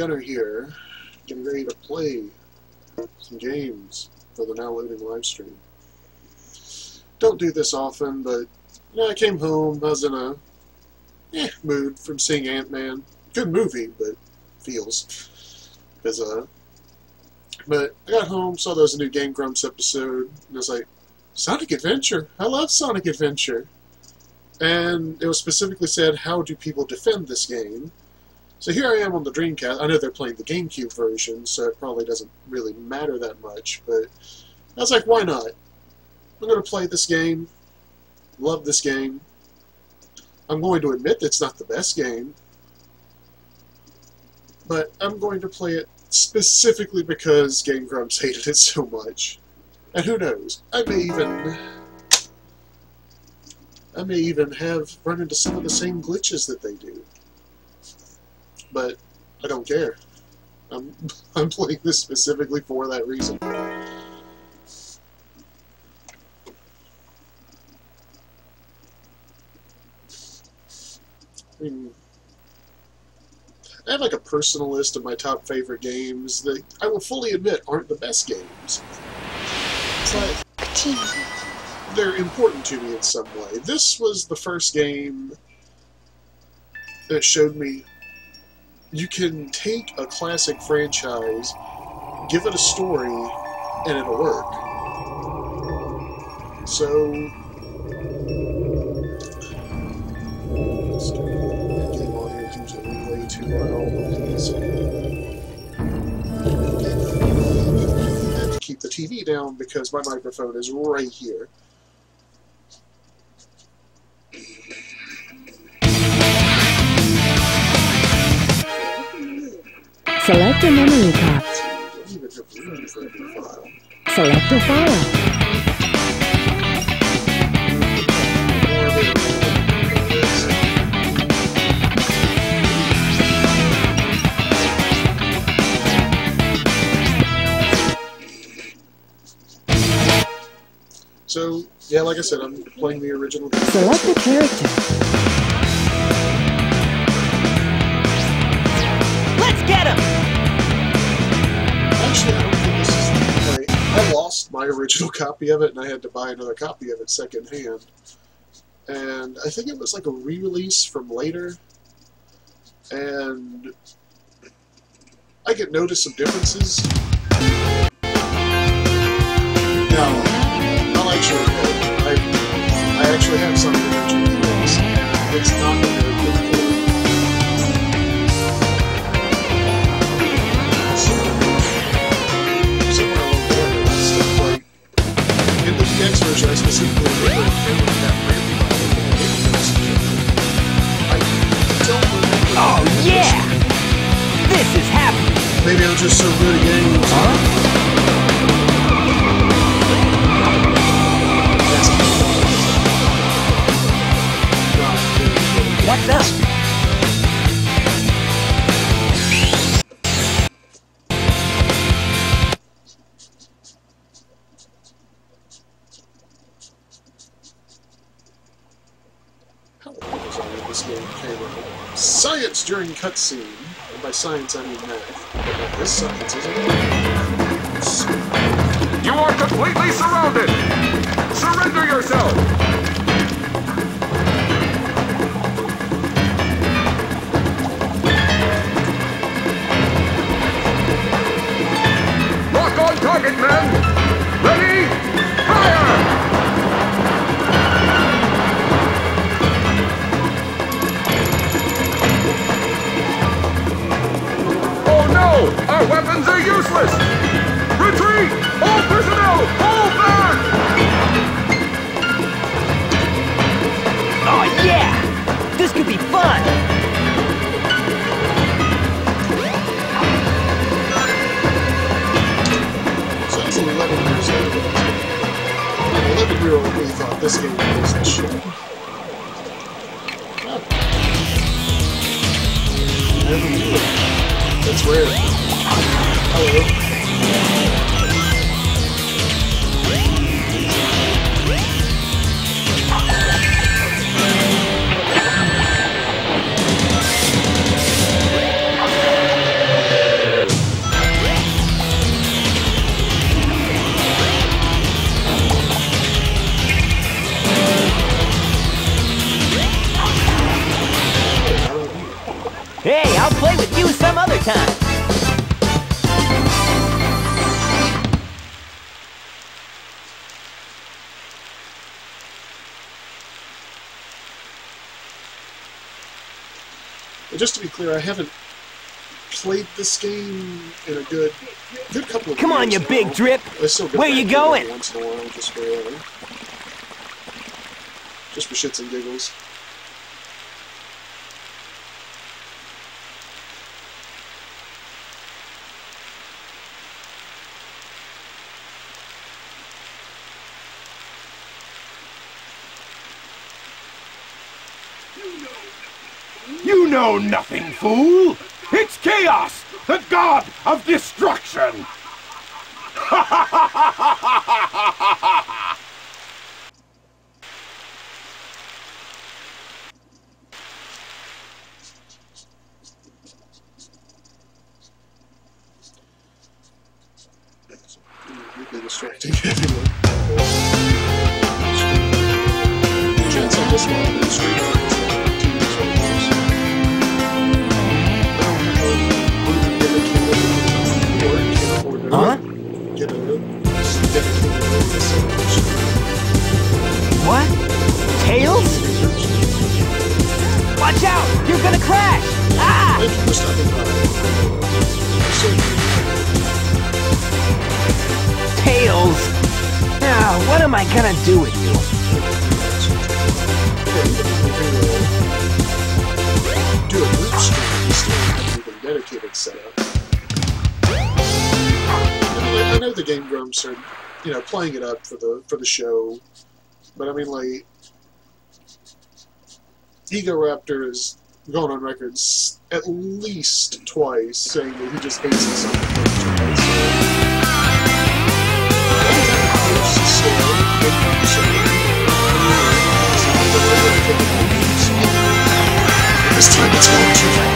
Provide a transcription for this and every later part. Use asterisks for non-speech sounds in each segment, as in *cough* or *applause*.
Gunner here, getting ready to play some games for the now loading live stream. Don't do this often, but you know, I came home, I was in a eh, mood from seeing Ant-Man. Good movie, but feels. Because, uh, but I got home, saw there was a new Game Grumps episode, and I was like, Sonic Adventure! I love Sonic Adventure! And it was specifically said, how do people defend this game? So here I am on the Dreamcast. I know they're playing the GameCube version, so it probably doesn't really matter that much, but I was like, why not? I'm going to play this game. Love this game. I'm going to admit that it's not the best game, but I'm going to play it specifically because Game Grumps *laughs* hated it so much. And who knows, I may even... I may even have run into some of the same glitches that they do. But I don't care. I'm, *laughs* I'm playing this specifically for that reason. I mean, I have like a personal list of my top favorite games that I will fully admit aren't the best games. But they're important to me in some way. This was the first game that showed me you can take a classic franchise, give it a story, and it'll work. So, keep the TV down because my microphone is right here. Select a memory card. Don't even have room for a new file. Select a file. So, yeah, like I said, I'm playing the original. Select a character. My original *laughs* copy of it, and I had to buy another copy of it secondhand. And I think it was like a re-release from later. And I get notice some differences. No, I'll actually I, I actually have some of the original. It's not Oh, yeah! This is happening! Maybe I'm just so good at. What's up? During cutscene. And by science, I mean math. But this science, is it? You are completely surrounded! Surrender yourself! Lock on target, men! Useless! Retreat! All personnel! Hold back! Oh, yeah! This could be fun! So I was 11 years old. An 11 year old me thought this game was the shit. Ah. Never Hey, I'll play with you some other time. Clear, I haven't played this game in a good, good couple of Come on, you big drip. I still go Where you going? Once in a while, just for uh, just for shits and giggles. You know nothing, fool! It's Chaos, the god of destruction! Distracting everyone. Chance on this one is Street Huh? a. What? Tails? Watch out! You're gonna crash! Ah! Tails! Ah, what am I gonna do with you? do a, a group stream, still have even dedicated setup. I know the Game Grumps are, you know, playing it up for the for the show, but I mean, like, Egoraptor has gone on record s- at least twice saying that he just hates franchise. This time.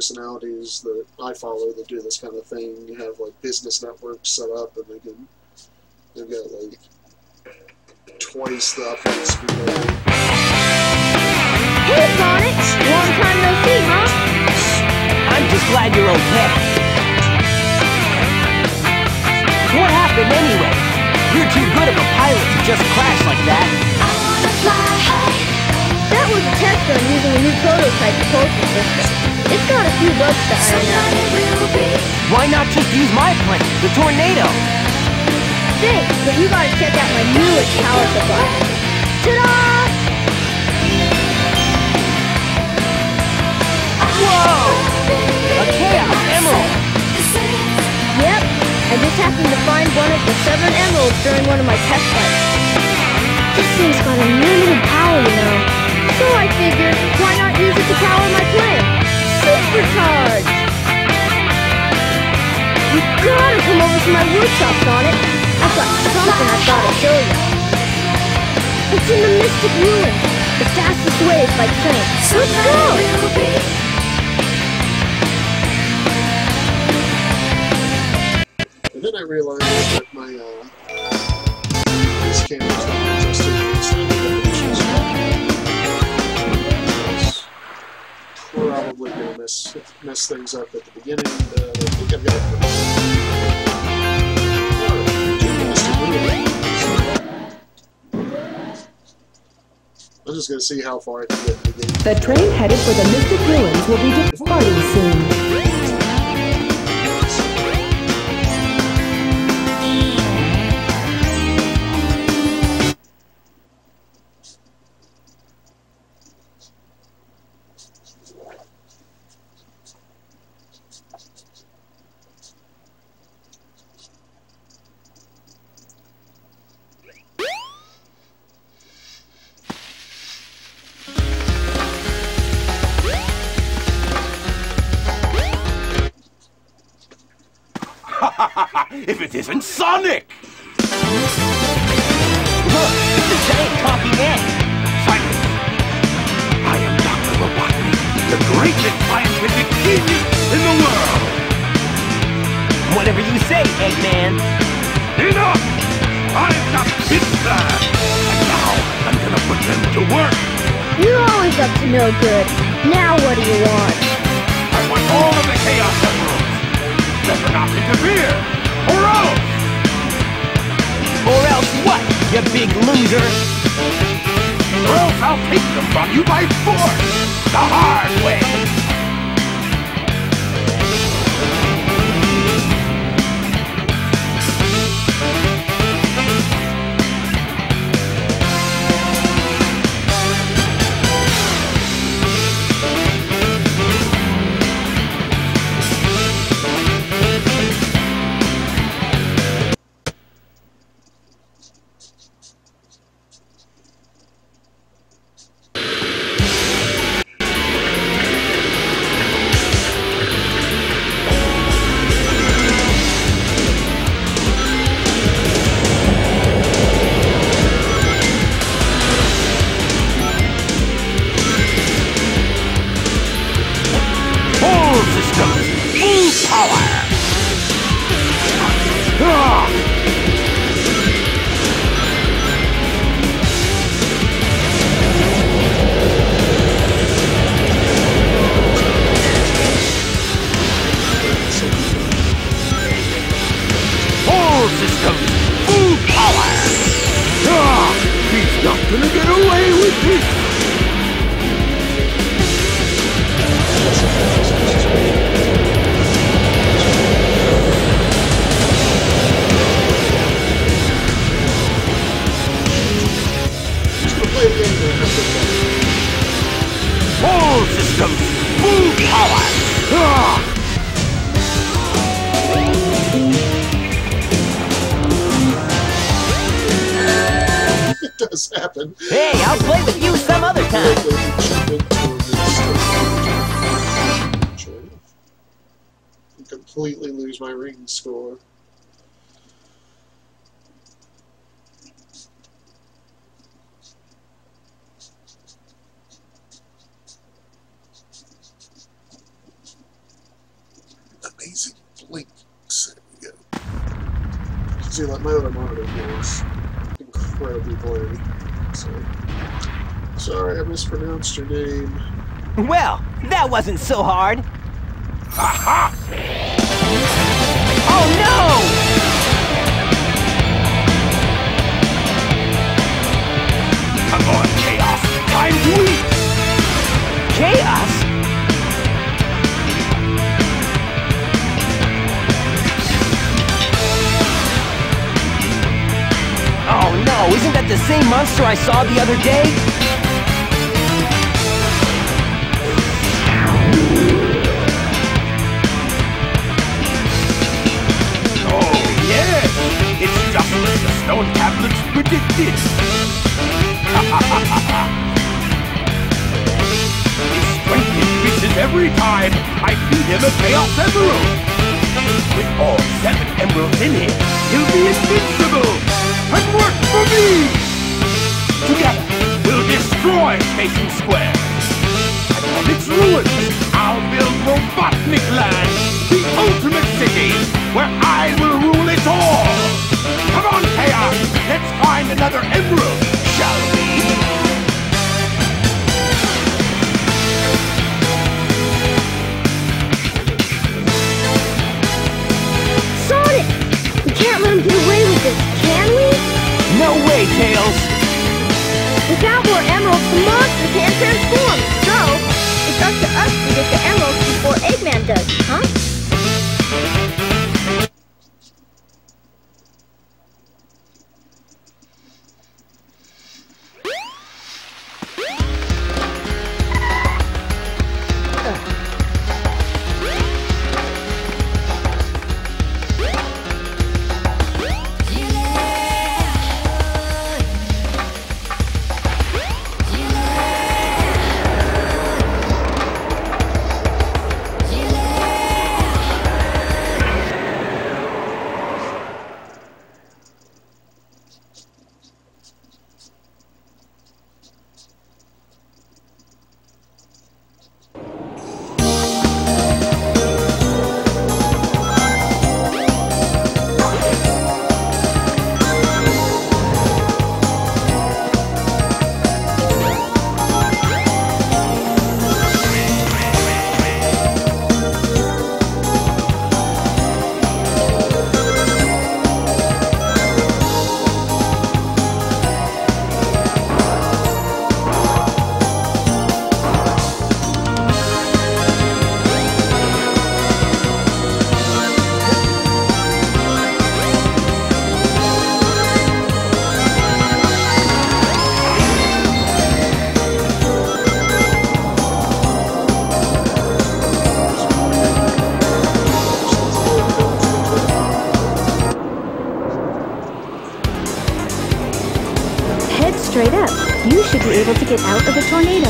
Personalities that I follow that do this kind of thing you have like business networks set up, and they can they've got like twice the upload speed. it. Hey, Sonic! Long time no see, huh? I'm just glad you're okay. What happened anyway? You're too good of a pilot to just crash like that. That was a test run using a new prototype propulsion system. It's got a few bugs to iron out. Why not just use my plane, the Tornado? Thanks, but you gotta check out my newest power supply. Ta-da! Whoa! A Chaos Emerald! Yep, I just happened to find one of the seven emeralds during one of my test flights. This thing's got unlimited power, you know. So I figured, why not use it to power my plane? Supercharged! You gotta come over to my rooftop, Sonic. I've got something I've gotta show you. It's in the Mystic Ruins, the fastest way is by train. Let's go! And then I realized that my uh, mess things up at the beginning, but I think I've got. I'm just gonna see how far I can get the. The train headed for the Mystic Ruins will be departing soon. this happen. Hey, I'll play with you some other time. Completely lose my ring score. Amazing blink. There we go. See, like my other monitor was here is incredibly blurry. So, sorry I mispronounced your name. Well, that wasn't so hard. Aha! Oh no! Come on, Chaos! Find me! Chaos! Isn't that the same monster I saw the other day? Oh, yes! It's just as the stone tablets *laughs* predicted! His strength increases every time I feed him a Chaos Emerald! With all seven emeralds in him, he'll be invincible! And work for me! Together, we'll destroy Station Square! And from its ruins, I'll build Robotnik Land, the ultimate city, where I will rule it all! Come on, Chaos! Let's find another emerald, shall we? Sonic! We can't let him get away with this, can we? No way, Tails! Without more emeralds, the monster can't transform. So, it's up to us to get the emeralds before Eggman does, huh? Straight up. You should be able to get out of the tornado.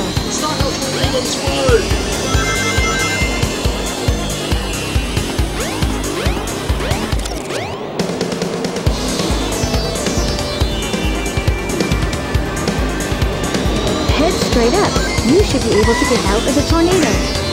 Head straight up. You should be able to get out of the tornado.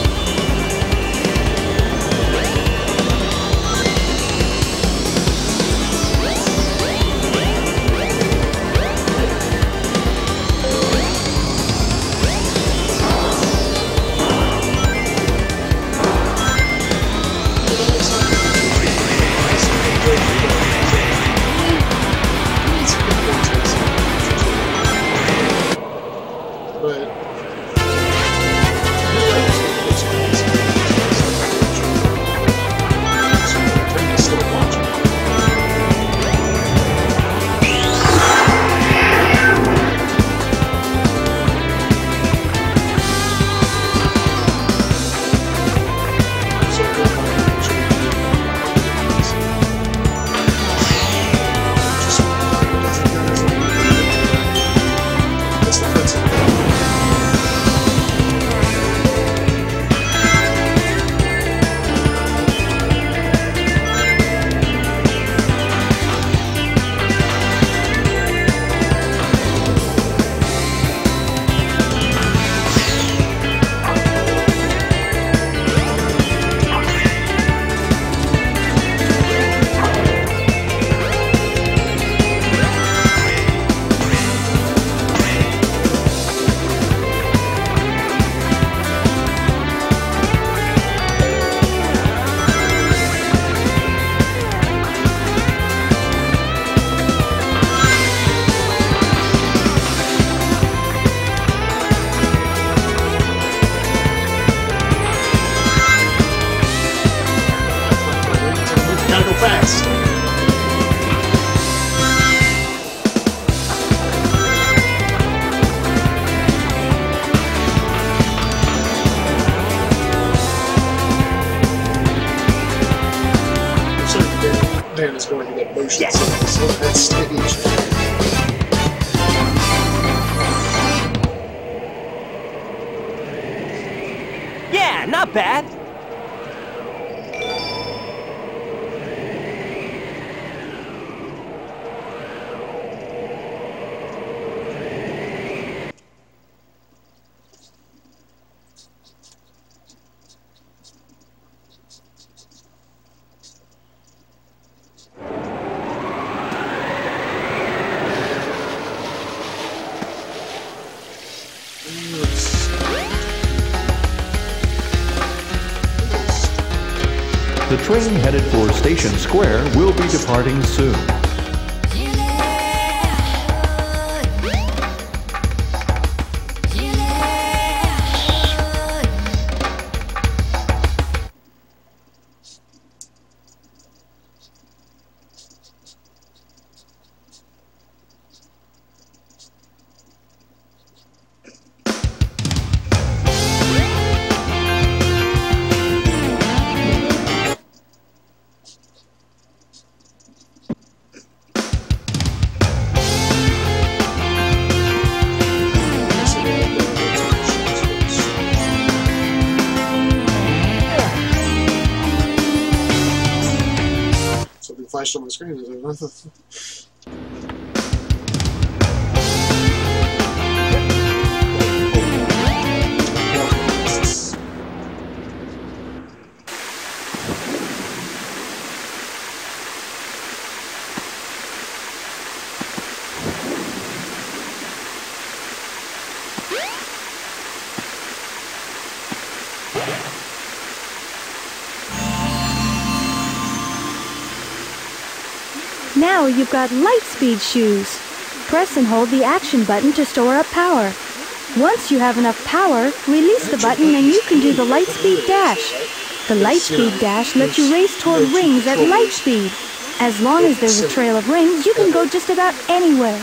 Square will be departing soon. Flashed you've got light speed shoes. Press and hold the action button to store up power. Once you have enough power, release the button and you can do the light speed dash. The light speed dash lets you race toward rings at light speed. As long as there's a trail of rings, you can go just about anywhere.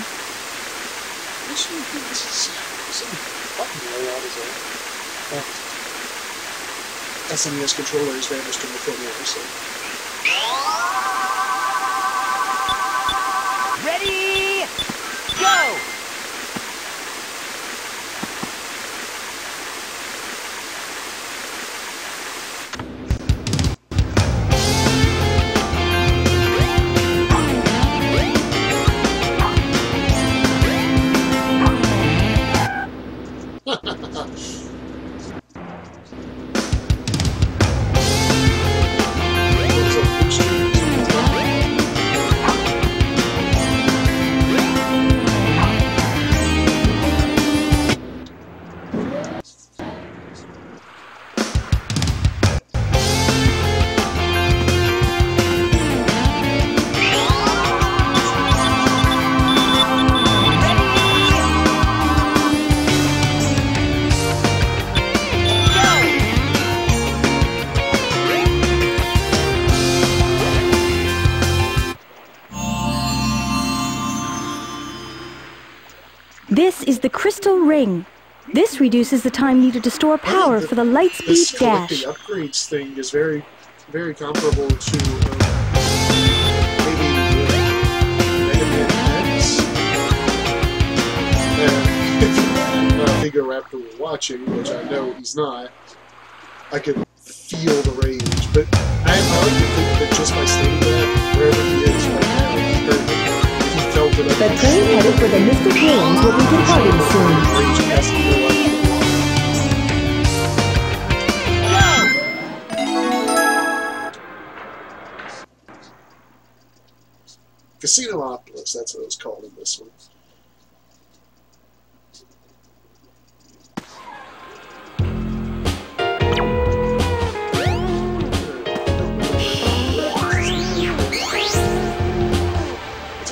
SNES controllers vanished in the film so Ready? Ring. This reduces the time needed to store power for the light speed This dash. upgrades thing is very, very comparable to um, maybe Mega Man X. And *laughs* if uh, Raptor were watching, which I know he's not, I could feel the rage. But I, I like to think that just by stating that, wherever he is right now, The train headed for the Mystic Ruins will be departing soon. Casinopolis, that's what it was called in this one.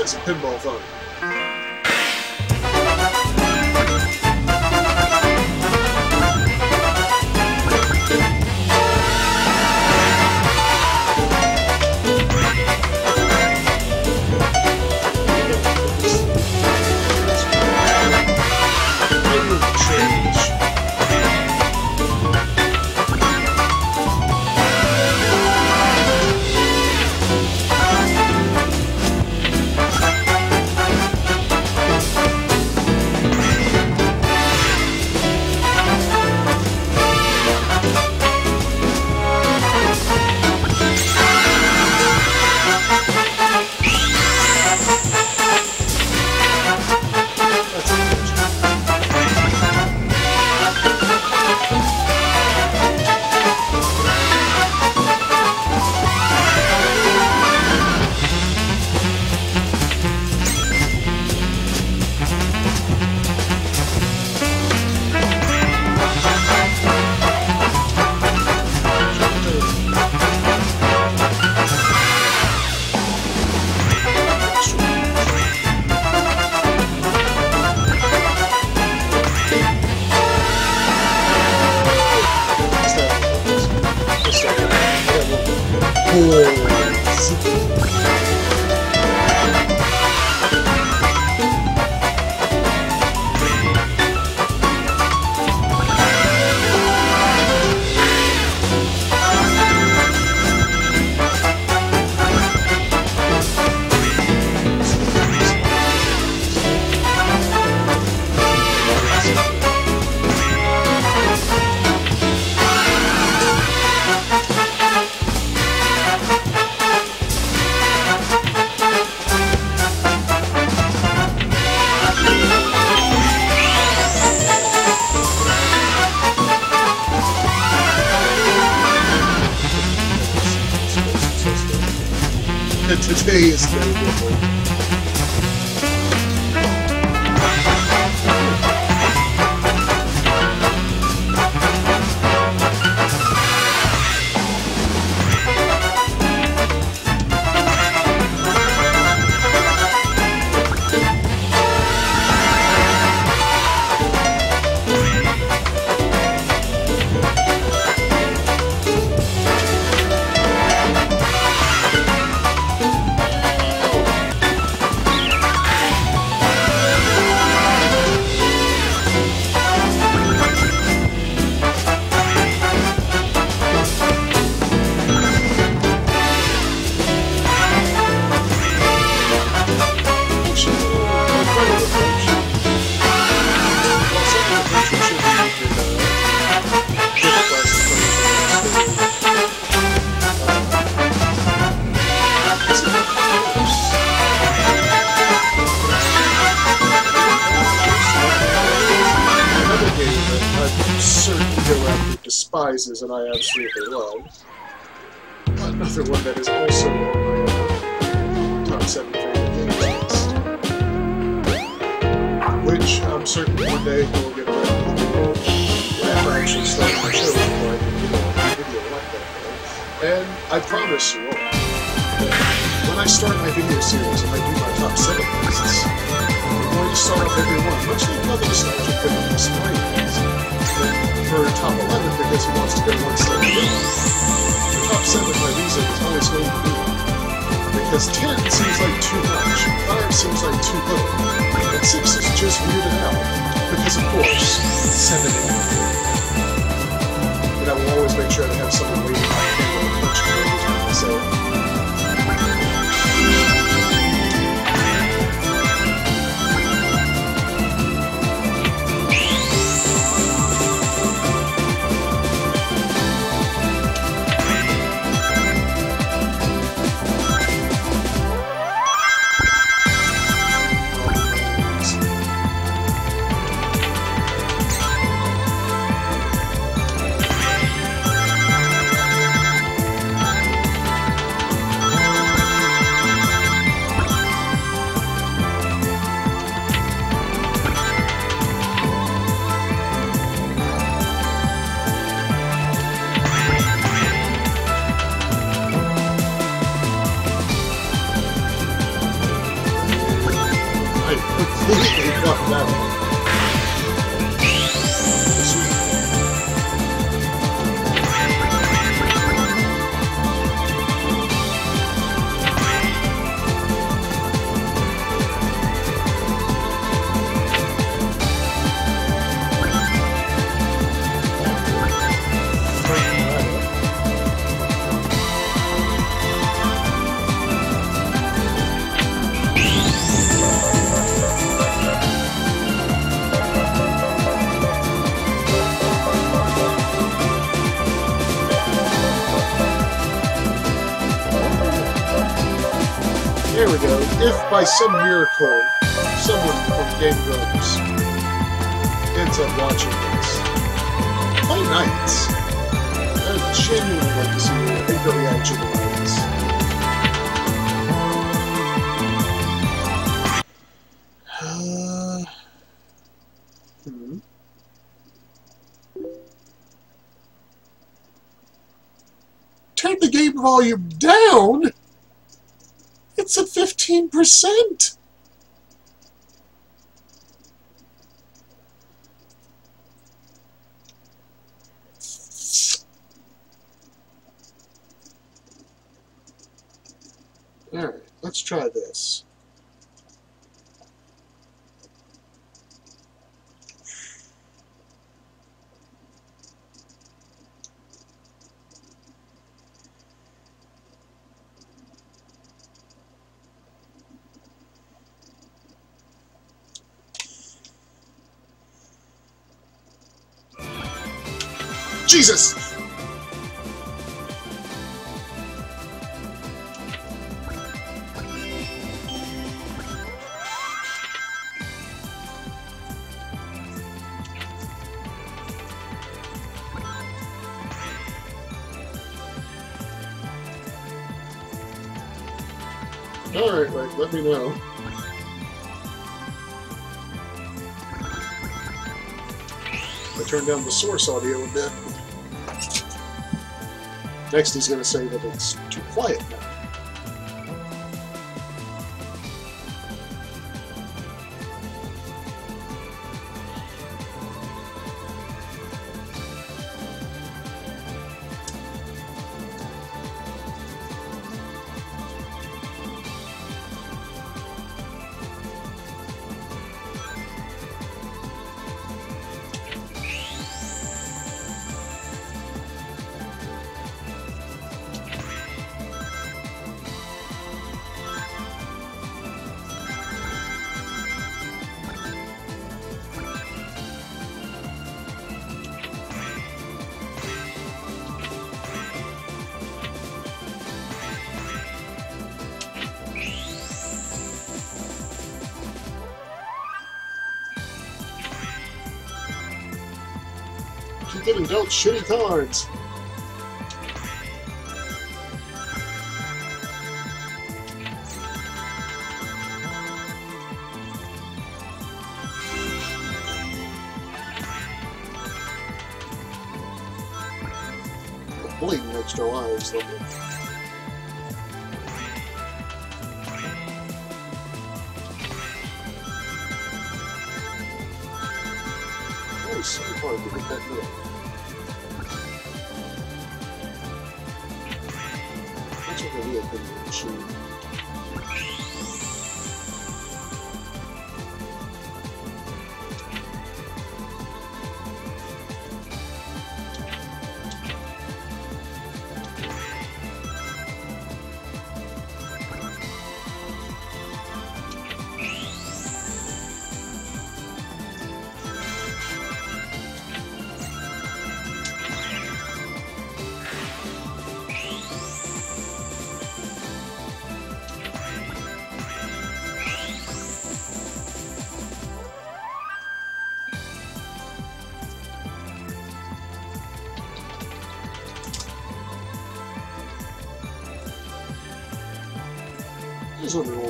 Some pinball fun. by some miracle, someone from Game Grumps ends up watching this. All Nights. I genuinely like to see a reaction to Uh, hmm. Turn the game volume down? Alright, let's try this. Jesus! Alright, let me know. I turned down the source audio a bit. Next he's gonna say that it's too quiet now. Getting dealt shitty cards.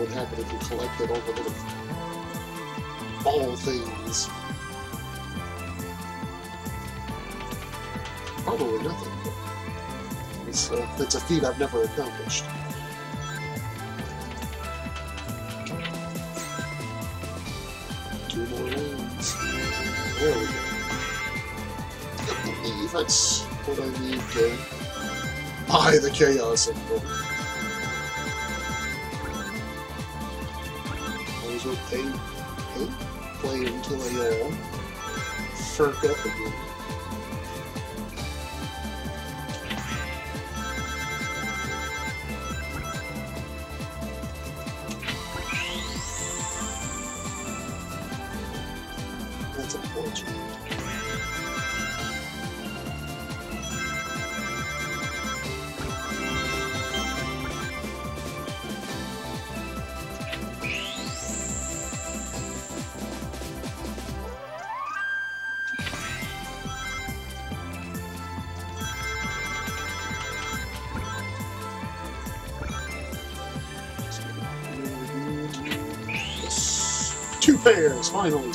Would happen if you collected all the little ball things. Probably nothing. It's, uh, it's a feat I've never accomplished. Two more lanes. There we go. I believe that's what I need to buy the Chaos Emerald. Pay, pay, play until I uh, furk up again.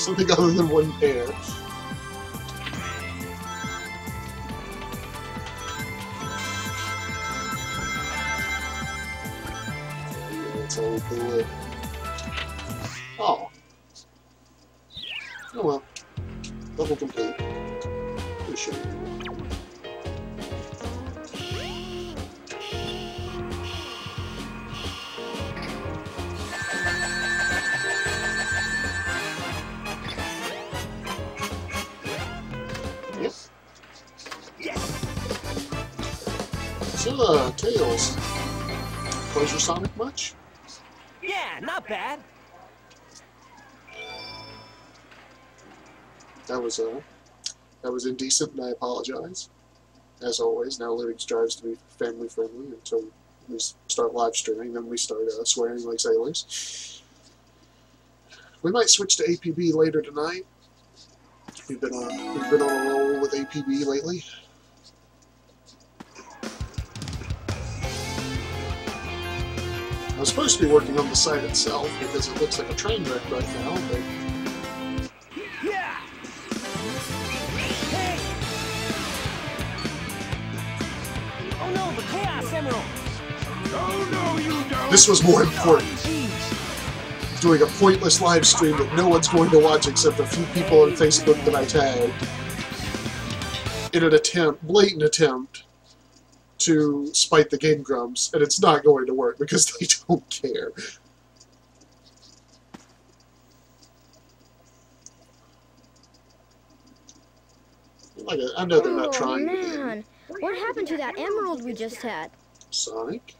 Something other than one pair. Yeah, not bad. That was uh, that was indecent, and I apologize. As always, Now Loading strives to be family friendly until we start live streaming, then we start uh, swearing like sailors. We might switch to APB later tonight. We've been on we've been on a roll with APB lately. I was supposed to be working on the site itself because it looks like a train wreck right now, but this was more important. Doing a pointless live stream that no one's going to watch except a few people on Facebook that I tagged in an attempt, blatant attempt, to spite the Game Grumps, and it's not going to work because *laughs* they don't care. Like, I know they're not oh, trying to man. What happened to that emerald we just had? Sonic?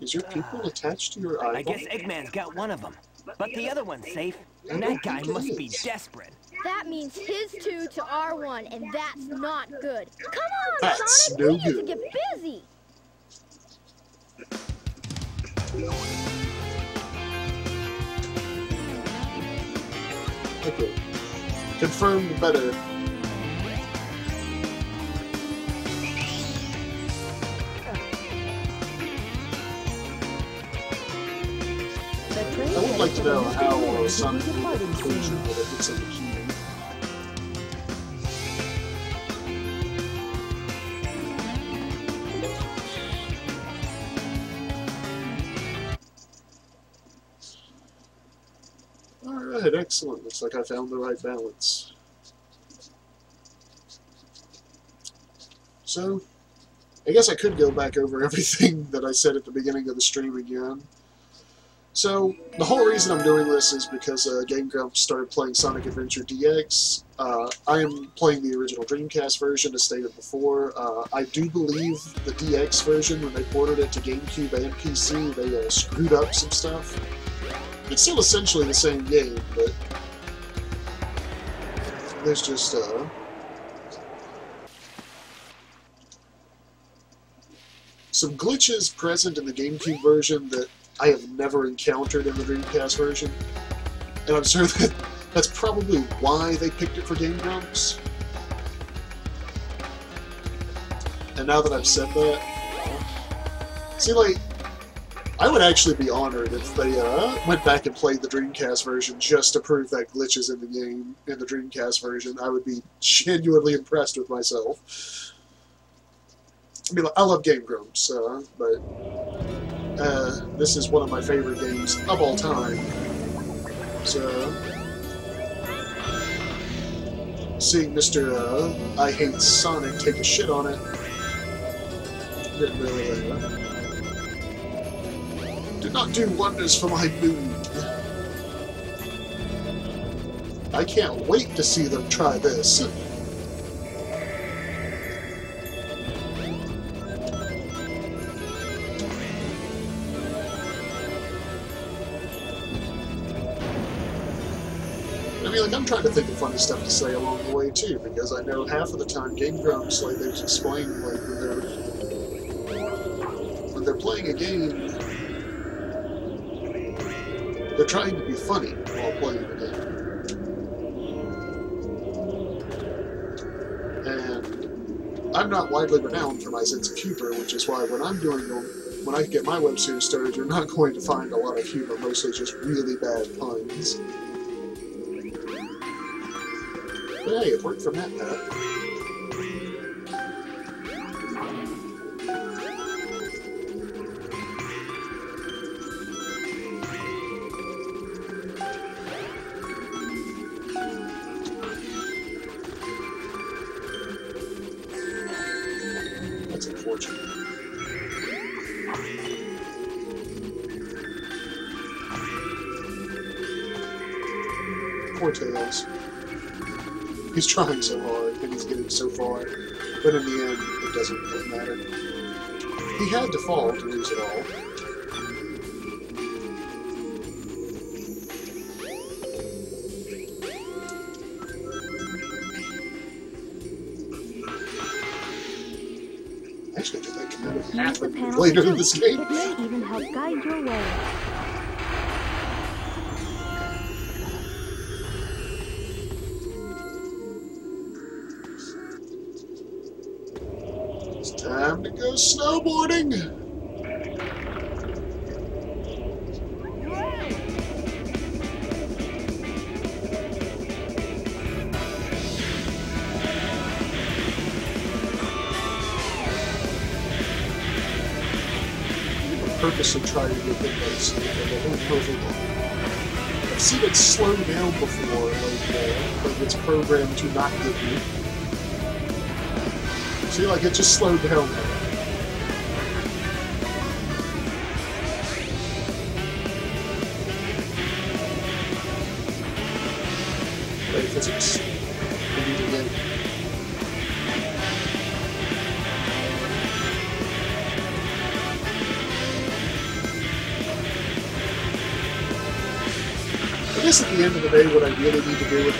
Is your people attached to your eyeball? I guess Eggman's got one of them. But the other one's safe. And that guy think it must be desperate. That means his two to our one, and that's not good. Come on, That's Sonic, no we need to get busy. Okay. Confirmed better. I would like to know for the how Mr. uh, Villains will Sonic be made the departing conclusion soon. that it looks a Alright, excellent. Looks like I found the right balance. So, I guess I could go back over *laughs* everything that I said at the beginning of the stream again. So, the whole reason I'm doing this is because uh, Game Grumps started playing Sonic Adventure DX. Uh, I am playing the original Dreamcast version, as stated before. Uh, I do believe the DX version, when they ported it to GameCube and PC, they uh, screwed up some stuff. It's still essentially the same game, but there's just uh, some glitches present in the GameCube version that I have never encountered in the Dreamcast version. And I'm sure *laughs* that that's probably why they picked it for Game Grumps. And now that I've said that, see, like, I would actually be honored if they uh, went back and played the Dreamcast version just to prove that glitches in the game in the Dreamcast version. I would be genuinely impressed with myself. I mean, I love Game Grumps, uh, but uh, this is one of my favorite games of all time. So, seeing Mr. Uh, I Hate Sonic take a shit on it didn't really, uh, did not do wonders for my mood. I can't wait to see them try this. I mean, like, I'm trying to think of funny stuff to say along the way, too, because I know half of the time Game Grumps, like, they've explained, like, when they're, when they're playing a game, they're trying to be funny while playing the game. And I'm not widely renowned for my sense of humor, which is why when I'm doing them, when I get my web series started, you're not going to find a lot of humor, mostly just really bad puns. But hey, it worked for MatPat. Trying so hard, and he's getting so far, but in the end, it doesn't really matter. He had to fall to lose it all. Actually, did that kind of Use the happen later in this game? It may even help guide your way. I purposely try to get the snake, but they don't. I've seen it slow down before, like, uh, like it's programmed to not hit you. See, like it just slowed down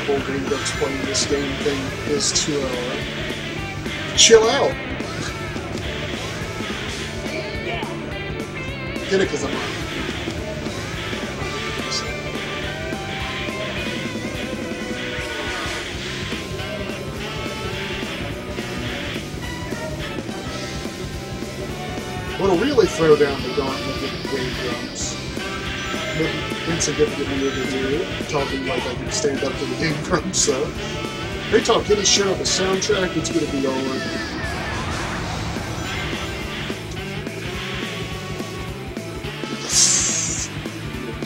whole game that's playing this game thing is to uh, chill out. Get it because I'm. What'll really throw down the gauntlet with the Game Grumps insignificantly over here, talking like I can stand up to the game so. They talk any shit on the soundtrack, it's gonna be on.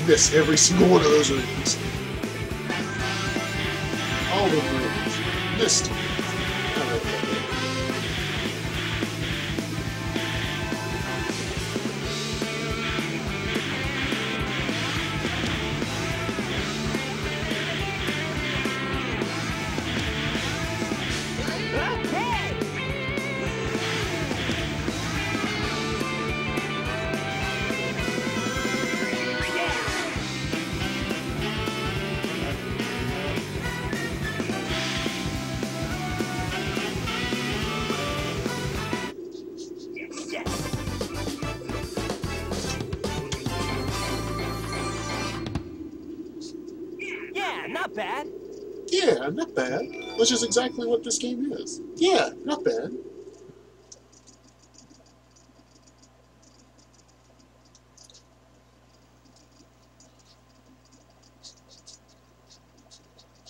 Miss every single one of those rings. All the rings. Missed. Not bad. Which is exactly what this game is. Yeah, not bad.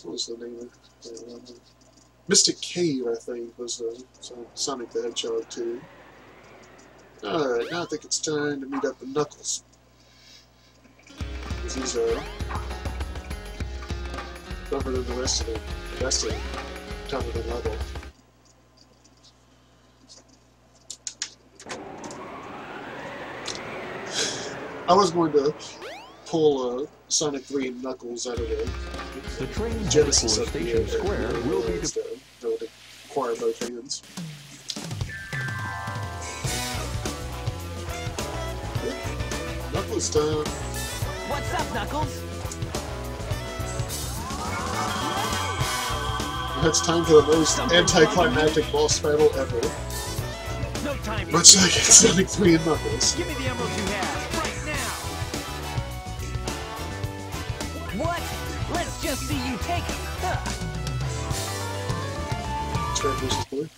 What was the name of it? Mystic Cave, I think, was the Sonic the Hedgehog 2. Alright, now I think it's time to meet up with Knuckles. 'Cause he's, uh, tougher than the rest of the the rest of it. Tougher than level. I was going to pull uh, Sonic 3 and Knuckles out of the The train Genesis for of the Station uh, Square will be instead. No, to acquire both hands. Knuckles time. What's up, Knuckles? It's time for the most anticlimactic boss battle ever. No time Much like in Sonic 3 and Knuckles. Give me the emeralds you have right now. What? Let's just see you take it. Huh. Red.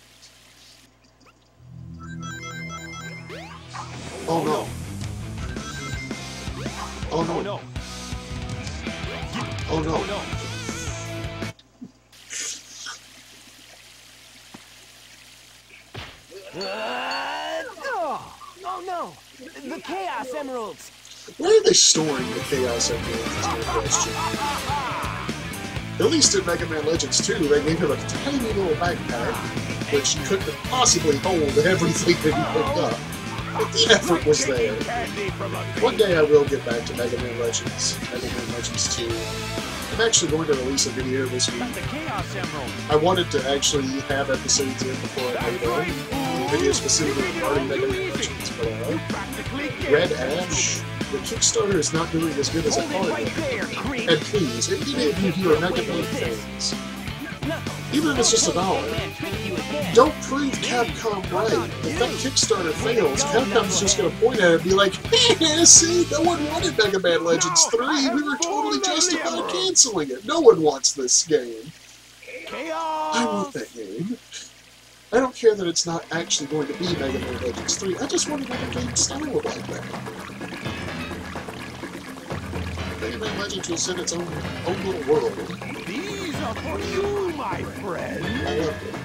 Oh no. Oh no. Oh no. Oh no. Oh, Uh, oh, oh no! The Chaos Emeralds! Where are they storing the Chaos Emeralds is question. At least in Mega Man Legends 2, they gave him a tiny little backpack, which couldn't possibly hold everything that he picked up. But the effort was there. One day I will get back to Mega Man Legends, Mega Man Legends 2. I'm actually going to release a video this week. I wanted to actually have episodes in before I made them. video specifically regarding Mega Man Legends, but uh, Red Ash, the Kickstarter is not doing as good as I thought it would. And please, if any of you who are Mega Man fans, even if it's just a dollar, don't prove Capcom right. If that Kickstarter fails, Capcom's just going to point at it and be like, hey, *laughs* see, no one wanted Mega Man Legends 3. We were totally justified canceling it. No one wants this game. I want that game. I don't care that it's not actually going to be Mega Man Legends 3. I just want another game style like that. Mega Man Legends was in its own, own little world. For you, my friend. I loved it.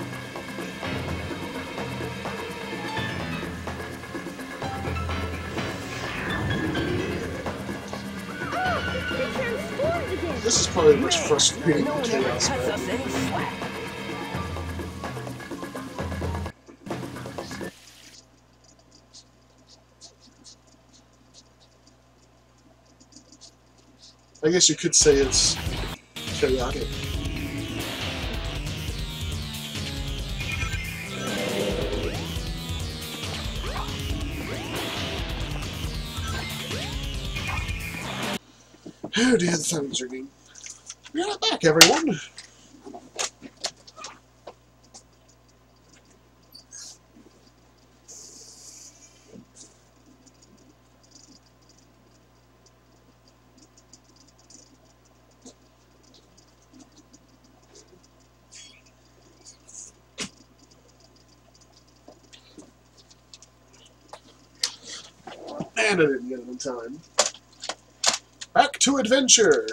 They transformed again. This is probably the most frustrating No ever chaos cuts mode. us any slack. I guess you could say it's chaotic. Oh dear, the phone's ringing. Are not back, everyone. And I didn't get it in time. To adventure!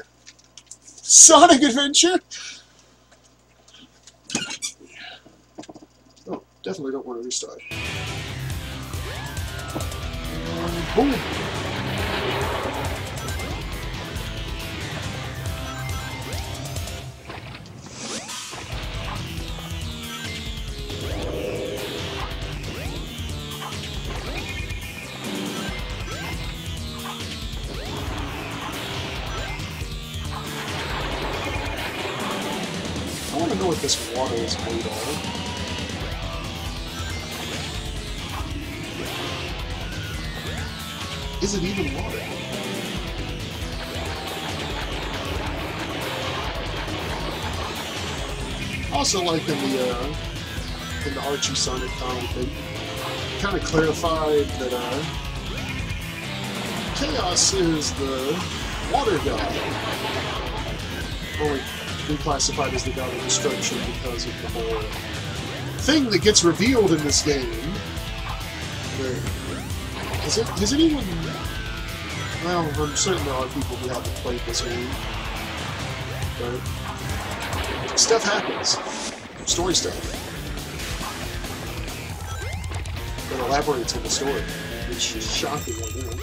Sonic Adventure? Oh, definitely don't want to restart. Boom! This. Is it even water? Also, like in the uh, in the Archie Sonic comic, they kind of clarified that uh, Chaos is the water god, only reclassified as the god of destruction because of the whole thing that gets revealed in this game. Where- Has, it, has anyone? Well, I'm certain there are people who haven't played this game, but stuff happens. Story stuff. That elaborates on the story, which is shocking right now.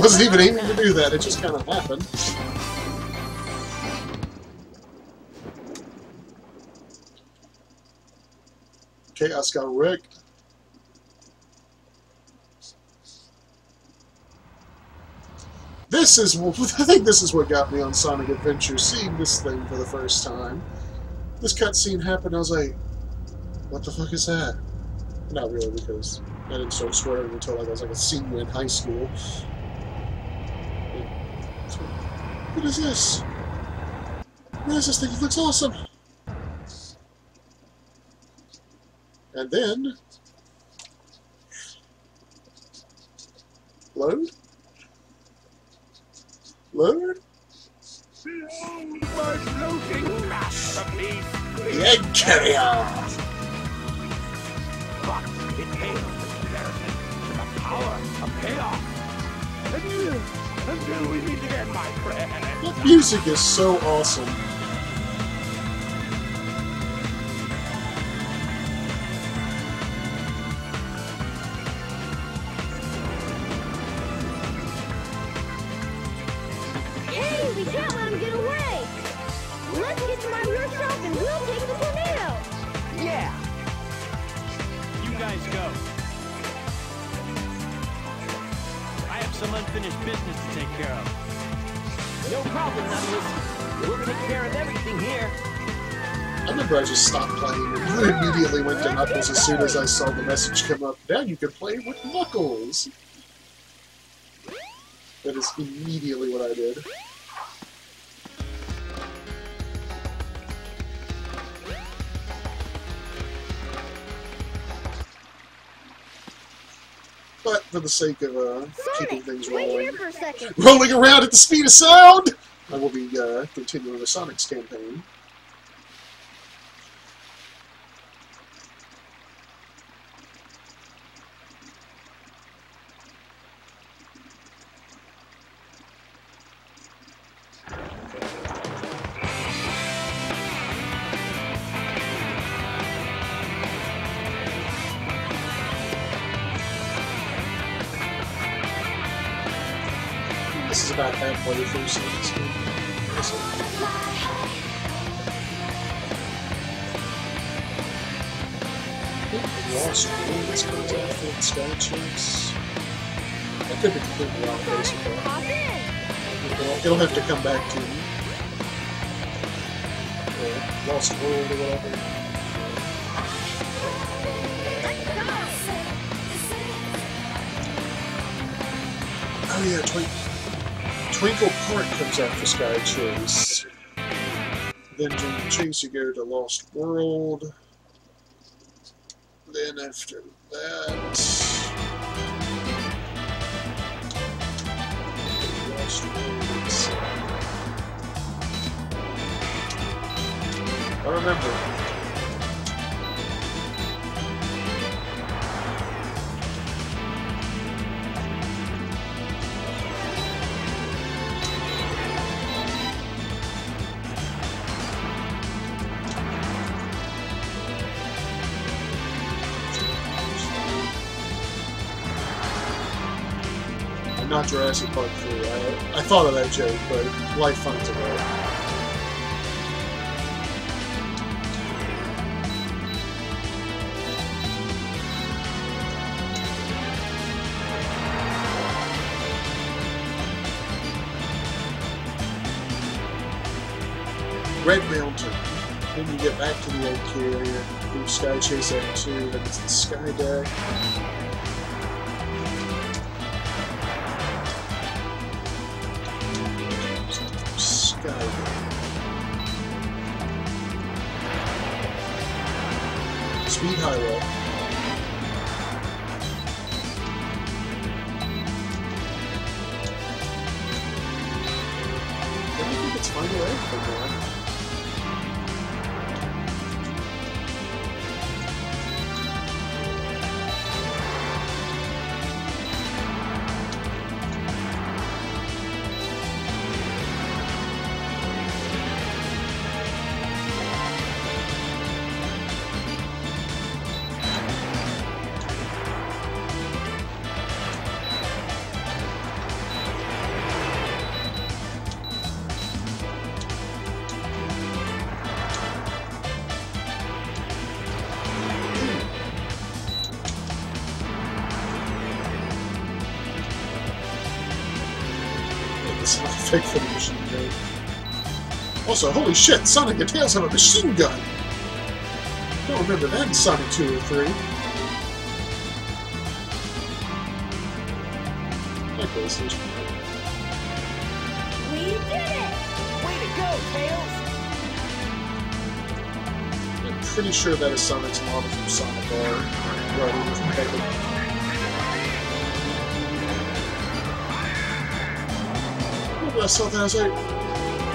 Wasn't even aiming to do that, it just kind of happened. Chaos got wrecked. This is, *laughs* I think this is what got me on Sonic Adventure, seeing this thing for the first time. This cutscene happened, I was like, what the fuck is that? Not really, because I didn't start swearing until like, I was like a senior in high school. What is this? What is this thing? It looks awesome. And then... Load? Load? Behold my floating masterpiece. The egg carrier! Music is so awesome. Remember I just stopped playing and immediately went to Knuckles as soon as I saw the message come up. Now you can play with Knuckles! That is immediately what I did. But for the sake of uh, keeping things rolling, here for a second. rolling around at the speed of sound, I will be uh, continuing the Sonic's campaign. Then during the chase you go to Lost World. Then after that... Lost Worlds. I remember. Not Jurassic Park 3. I, I thought of that joke, but life finds a way. Red Mountain. Then you get back to the old carrier, do Sky Chase Act 2, then it's the Sky Deck. This is not fake for the machine gun. Also, holy shit, Sonic and Tails have a machine gun! Don't remember that in Sonic 2 or 3. My PlayStation. We did it! Way to go, Tails! I'm pretty sure that is Sonic's model from Sonic R. Right, saw that, I was like,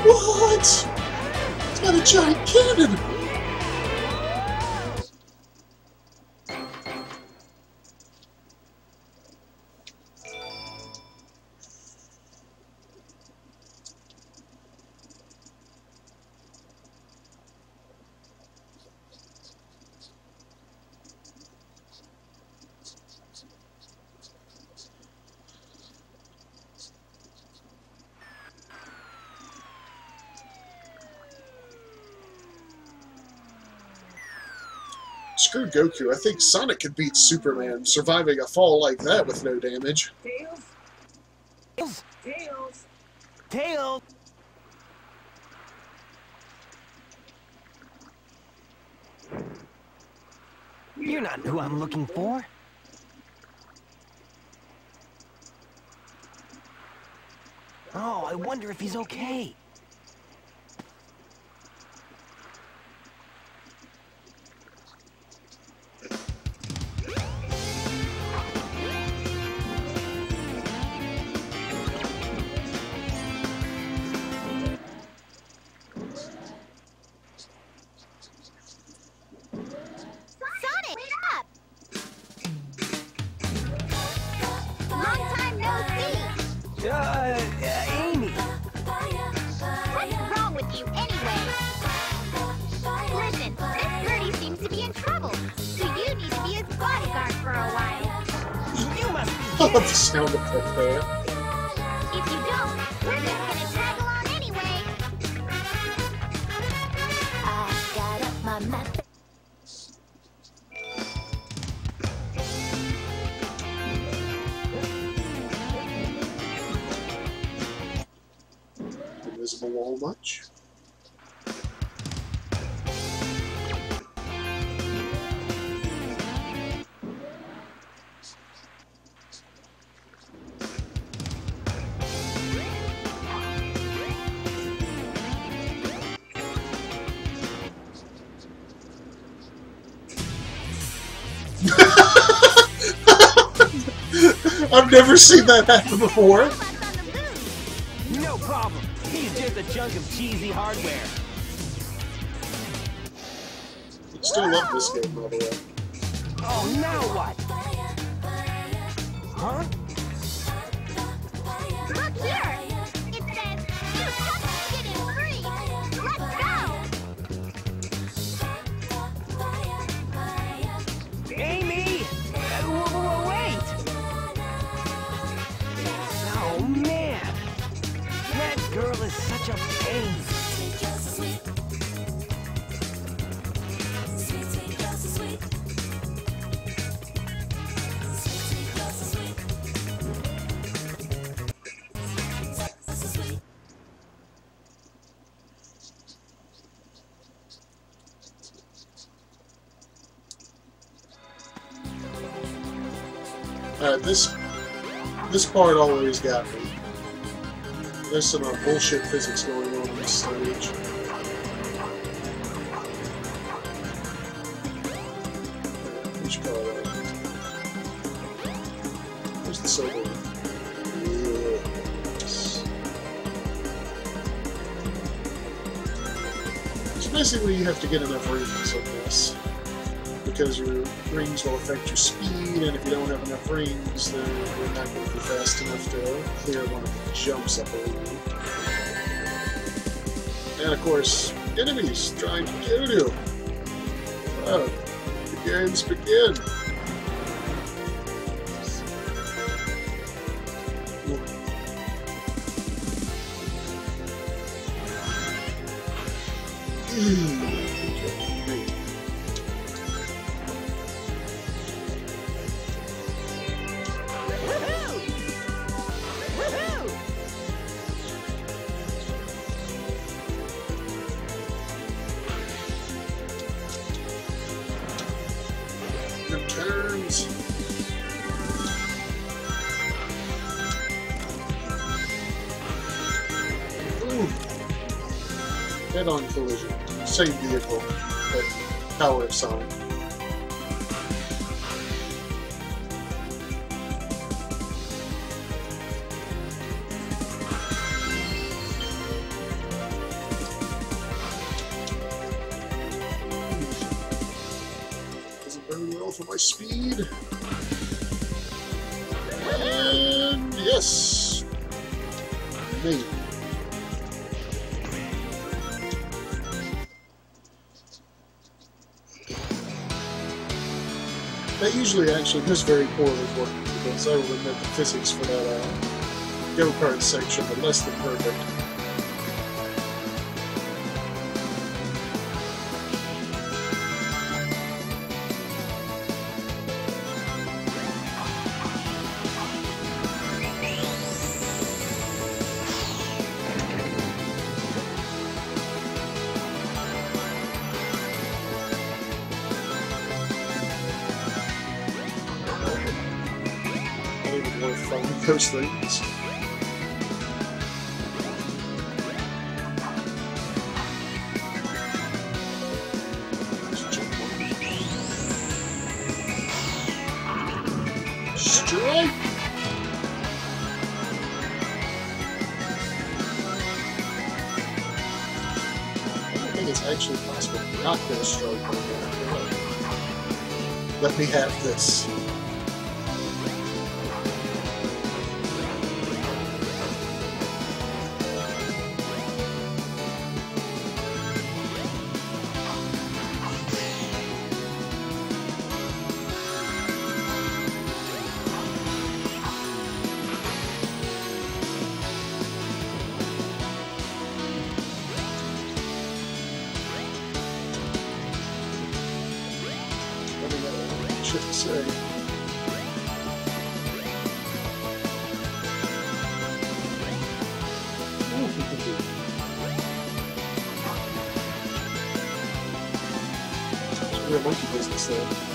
What? It's got a giant cannon! Goku. I think Sonic could beat Superman, surviving a fall like that with no damage. Tails? Tails? Tails? Tails? You're not who I'm looking for. Oh, I wonder if he's okay. Sound effect there. Never seen that happen before. Robots on the move. No problem. He's just a chunk of cheesy hardware. Still love this game, by the way. Oh, now what? Huh? Alright, uh, this this part always got me. There's some uh, bullshit physics going on in this stage. What you call that? Where's the silver? Yes. So basically you have to get enough rings on this because your rings will affect your speed, and if you don't have enough rings, then you're not going to be fast enough to clear one of the jumps, I believe. And of course, enemies trying to kill you. The games begin. Actually goes very poorly me because I would admit the physics for that uh, go-kart section are less than perfect. Find say? It's real monkey business there.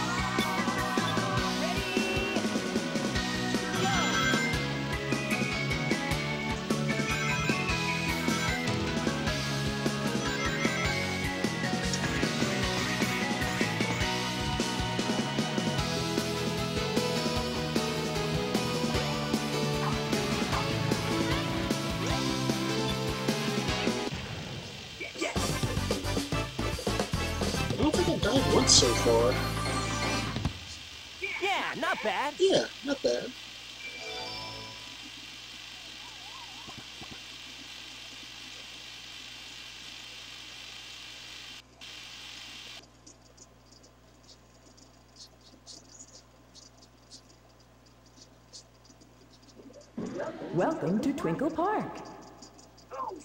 Twinkle Park.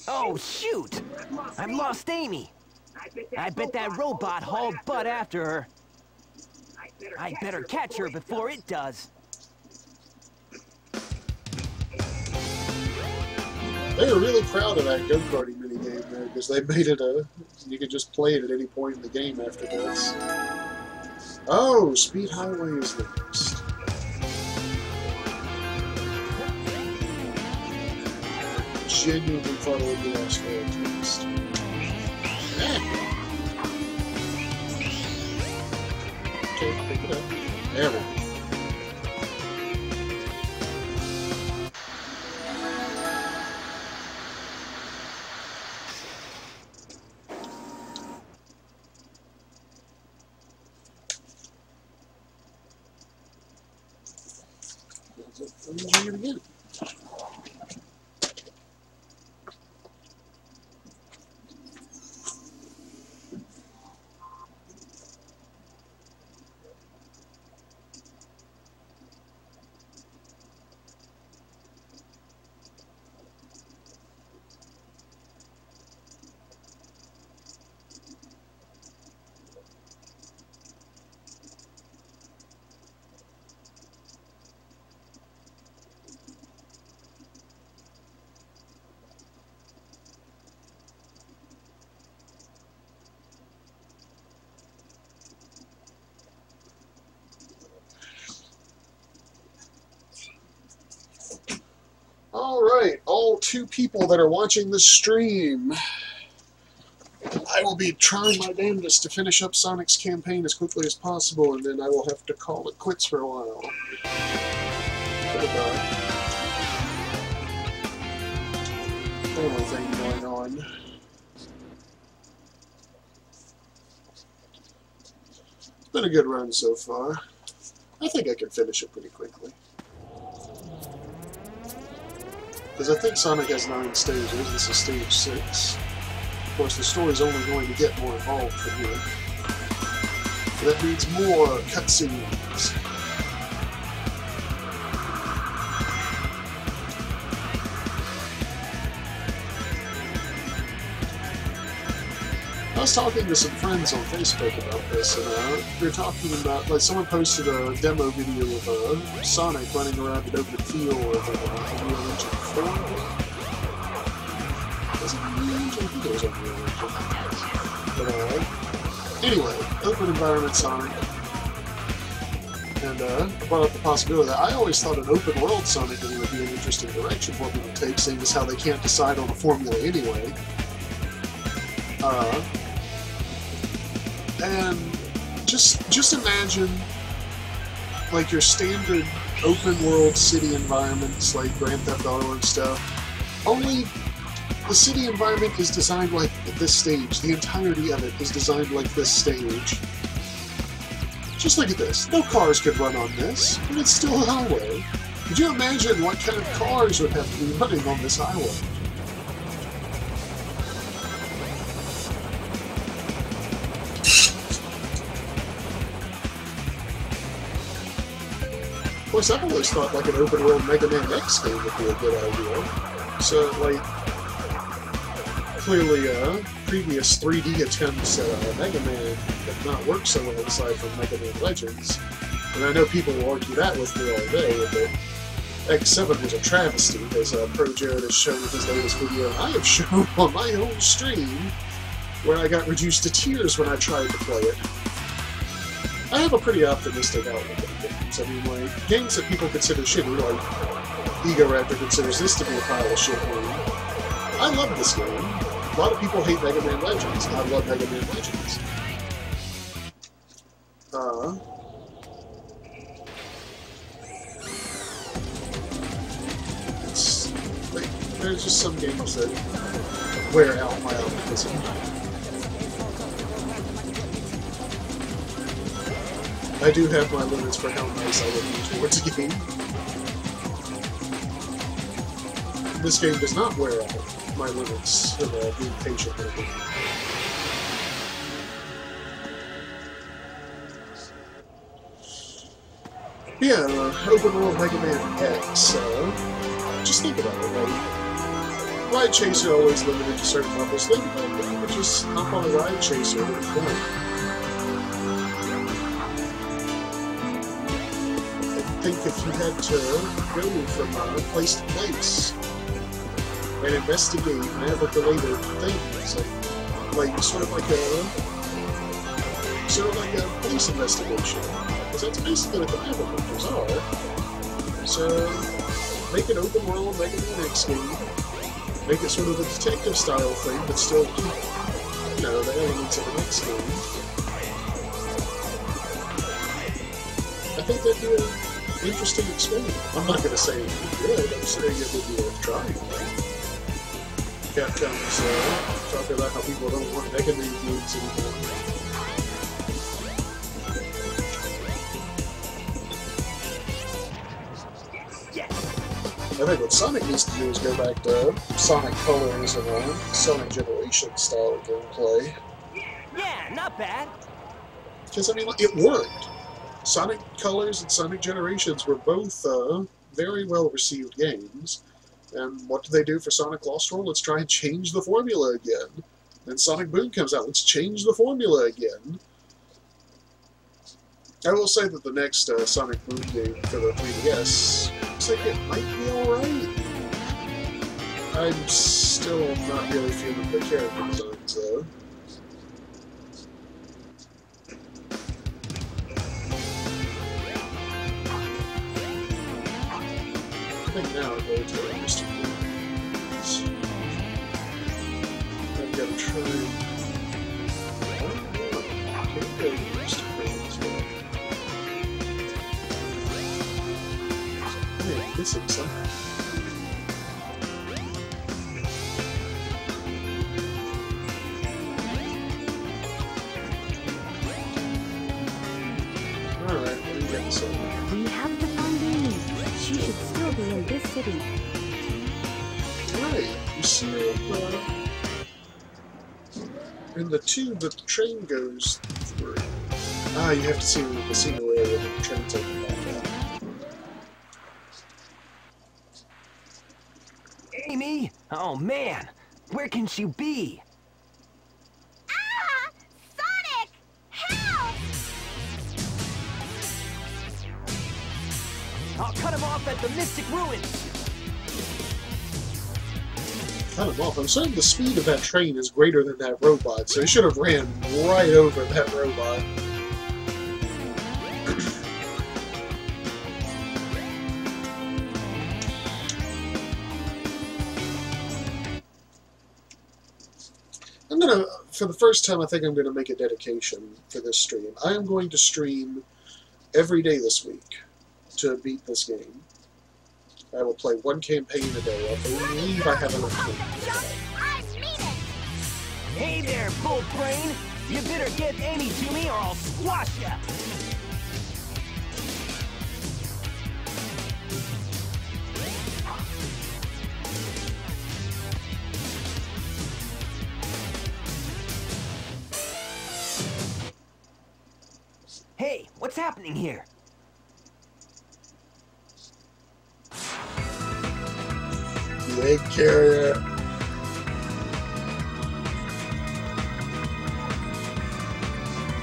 Oh, shoot! I've lost Amy. I bet that robot hauled butt after her. I better catch her before it does. They were really proud of that go-karting minigame there because they made it a you could just play it at any point in the game after this. Oh, Speed Highway is the next. Genuinely last for a taste. Okay, pick it up. There we go. Enjoy it again. All right, all two people that are watching the stream. I will be trying my damnedest to finish up Sonic's campaign as quickly as possible, and then I will have to call it quits for a while. Family thing going on. It's been a good run so far. I think I can finish it pretty quickly. Because I think Sonic has nine stages. This is stage six. Of course, the story's only going to get more involved from here. That means more cutscenes. I was talking to some friends on Facebook about this, and uh, we were talking about like someone posted a demo video of uh, Sonic running around an open field of uh, Unreal Engine 4. Was it Unreal Engine? I think it was Unreal Engine. But anyway, open environment Sonic. And uh, brought up the possibility that I always thought an open world Sonic game would be an interesting direction for people to take, seeing as how they can't decide on a formula anyway. Uh, and just just imagine like your standard open world city environments like Grand Theft Auto and stuff. Only the city environment is designed like this stage. The entirety of it is designed like this stage. Just look at this. No cars could run on this, and it's still a highway. Could you imagine what kind of cars would have to be running on this highway? Course, I've always thought like an open world Mega Man X game would be a good idea. So, like, clearly, uh, previous 3D attempts at uh, Mega Man have not worked so well aside from Mega Man Legends. And I know people will argue that with me all day, but X7 was a travesty, as uh, ProJared has shown in his latest video, and I have *laughs* shown on my own stream, where I got reduced to tears when I tried to play it. I have a pretty optimistic outlook games. I mean, like, games that people consider shitty, like Egoraptor considers this to be a pile of shit. I love this game. A lot of people hate Mega Man Legends. I love Mega Man Legends. Uh, it's, like, there's just some games that wear out my optimism. I do have my limits for how nice I would be towards a game. This game does not wear out my limits of uh, being patient with it. Yeah, uh, open world Mega Man X. Uh, just think about it. Like, ride chaser always limited to certain levels. Think about it. Just hop on a ride chaser at any think if you had to go from place to place and investigate Maverick-related things, like, like sort of like a sort of like a police investigation, because that's basically what the Hunters are. So make an open world Mega Man X game, make it sort of a detective style thing, but still keep you know the elements of an X game. I think that'd be a interesting experiment. I'm not going to say it would be good, I'm saying it would be worth trying. Capcom's uh, talking about how people don't want Mega Man games anymore. I think what Sonic needs to do is go back to Sonic Colors and uh, Sonic Generation style gameplay. Yeah, not bad. Because, I mean, it worked. Sonic Colors and Sonic Generations were both uh, very well received games. And what do they do for Sonic Lost World? Let's try and change the formula again. Then Sonic Boom comes out. Let's change the formula again. I will say that the next uh, Sonic Boom game for the 3DS looks like it might be alright. I'm still not really feeling the character designs though. Think now I'll go to Mr. Blues. I've got to try. I don't know. Can't go to yet. I am missing Hey, you see uh, in the tube that the train goes through. Ah, you have to see the single area that the train's open Amy? Oh man, where can she be? Ah! I'll cut him off at the Mystic Ruins! Cut him off. I'm certain the speed of that train is greater than that robot, so he should have ran right over that robot. I'm gonna, for the first time, I think I'm gonna make a dedication for this stream. I am going to stream every day this week to beat this game. I will play one campaign a day. I believe I have enough! Hey there, bull brain! You better get Amy to me or I'll squash ya! Hey, what's happening here? Egg carrier.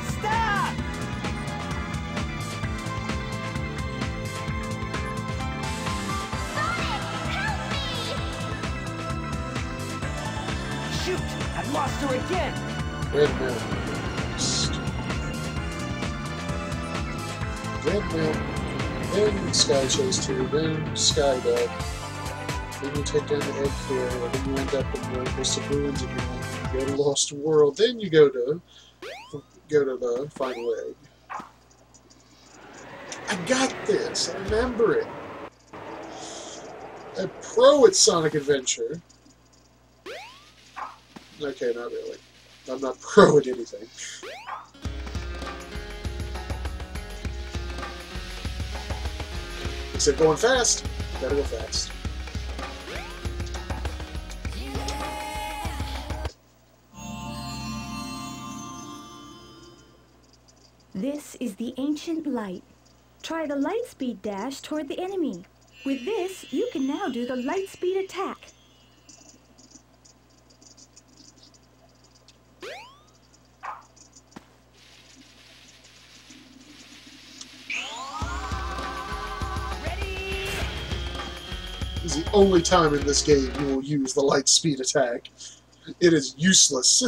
Stop! Sonic! Shoot! I've lost her again! Then Sky Chase 2. Then Sky Deck. Then you take down the egg carrier. Then you end up in the Mystic Ruins again. You go to Lost World. Then you go to go to the final egg. I got this. I remember it. A pro at Sonic Adventure. Okay, not really. I'm not *laughs* pro at anything. Except going fast. Gotta go fast. This is the ancient light. Try the light speed dash toward the enemy. With this, you can now do the light speed attack. Only time in this game you will use the light speed attack. It is useless.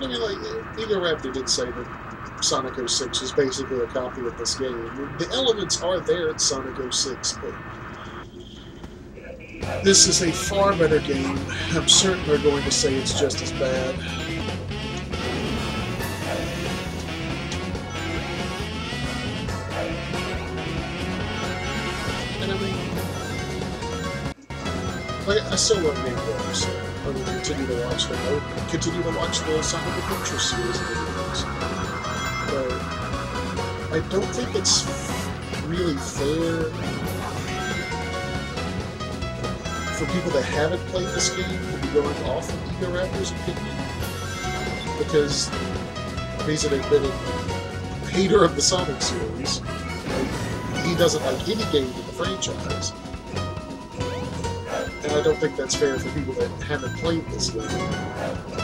I mean, like, Egoraptor did say that Sonic 06 is basically a copy of this game. The elements are there in Sonic 06, but this is a far better game. I'm certain they're going to say it's just as bad. And I mean, like, I still love Game Boys. So I will continue to watch them. I will continue to watch the Sonic Adventure series of videos. But I don't think it's really fair for people that haven't played this game to be going off of Egoraptor's opinion because he's an admitted hater of the Sonic series. He doesn't like any game in the franchise. And I don't think that's fair for people that haven't played this game.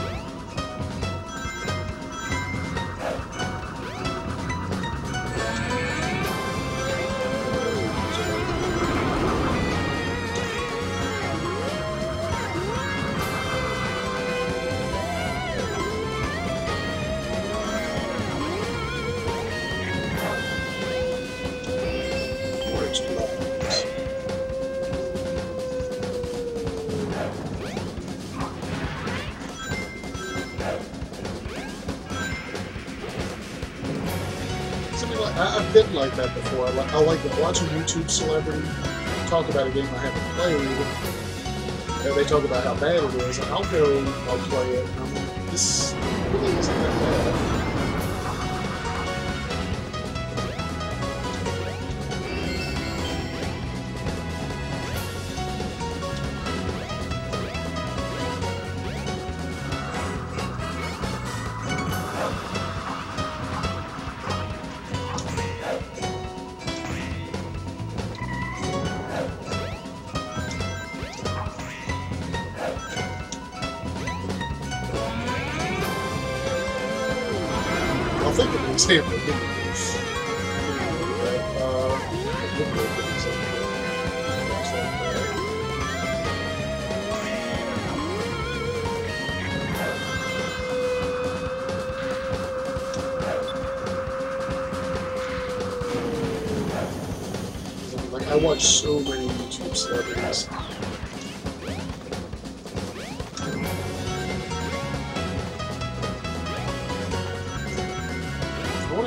Like that before. I, li- I like watching YouTube celebrity talk about a game I haven't played. And they talk about how bad it is, I'll go, I'll play it, and I'm like, this really isn't that bad.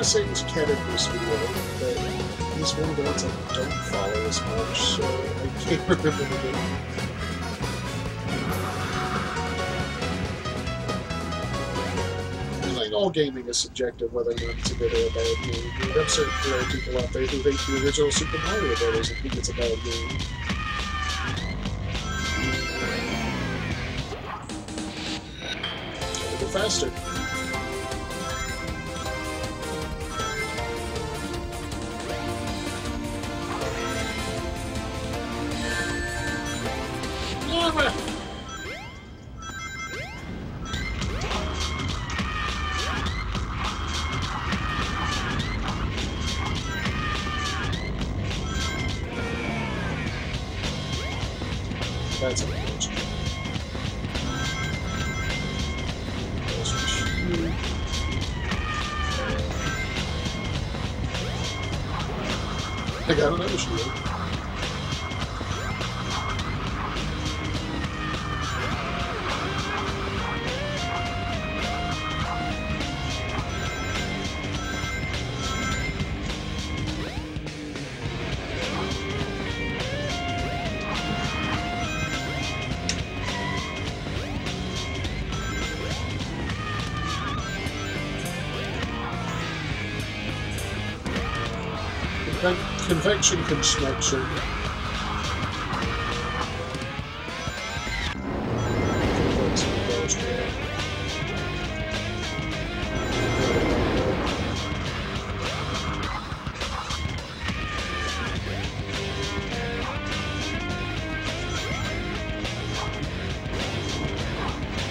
To say was in this video, but he's one of the ones I don't follow as much, so I can't *laughs* remember the name. Like all gaming is subjective, whether or not it's a good or a bad game. There are certain there are people out there who hate the original Super Mario Brothers and think it's a bad game. Go faster.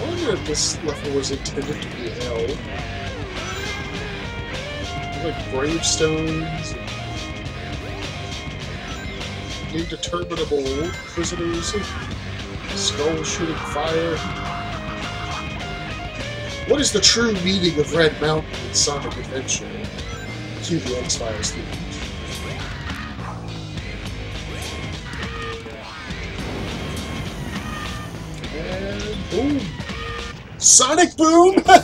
Wonder if this level was intended to be hell. Like gravestones, indeterminable prisoners, skull shooting fire. What is the true meaning of Red Mountain in Sonic Adventure? Cue the X-Files theme. And boom! Sonic Boom! *laughs*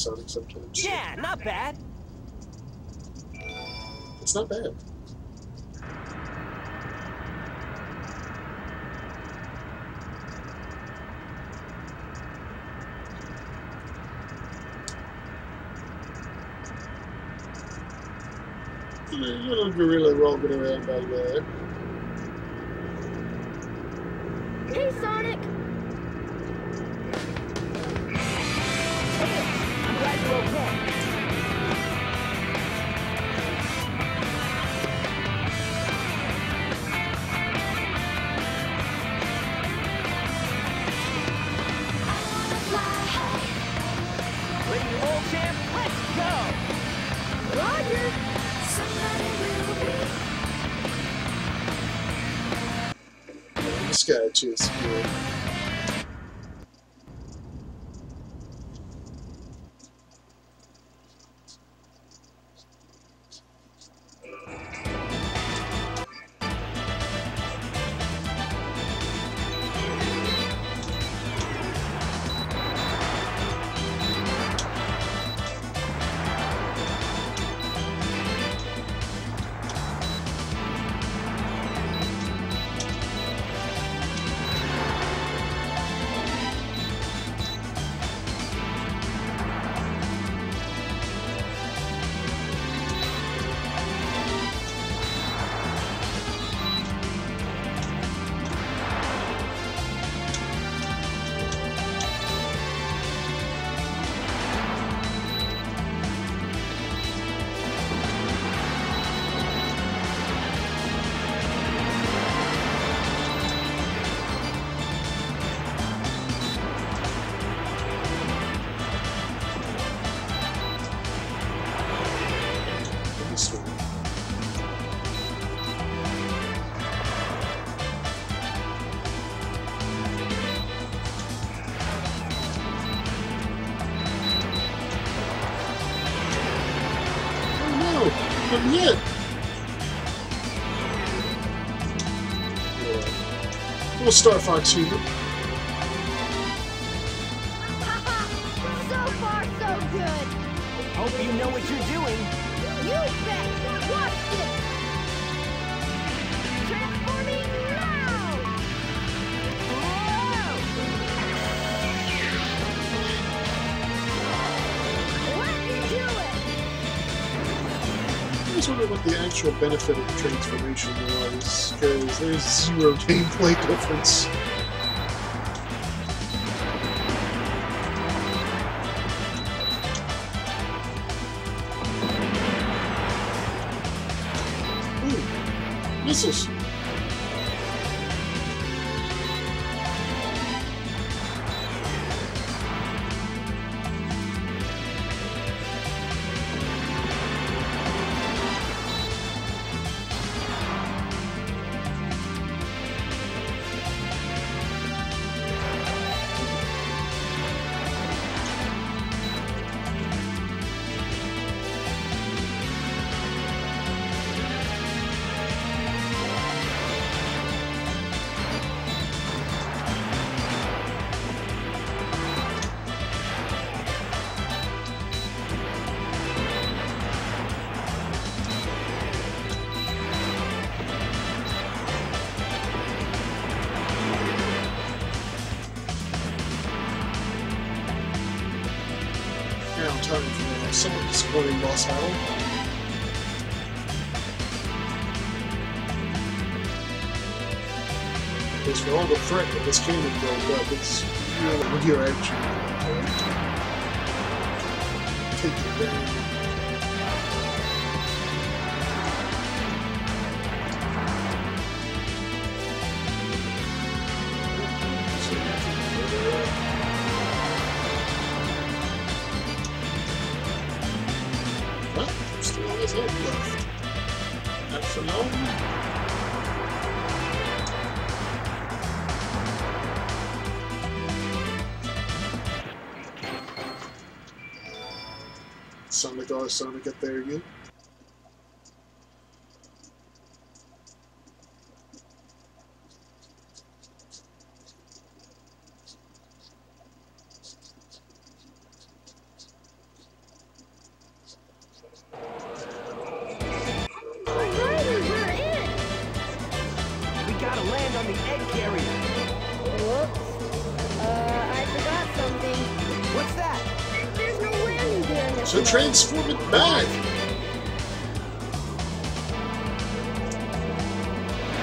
Sonic sometimes. Yeah, not bad. It's not bad. Star Fox humor. Actual benefit of the transformation was, because there's zero gameplay difference. The Sonic R Sonic up there again. So transform it back!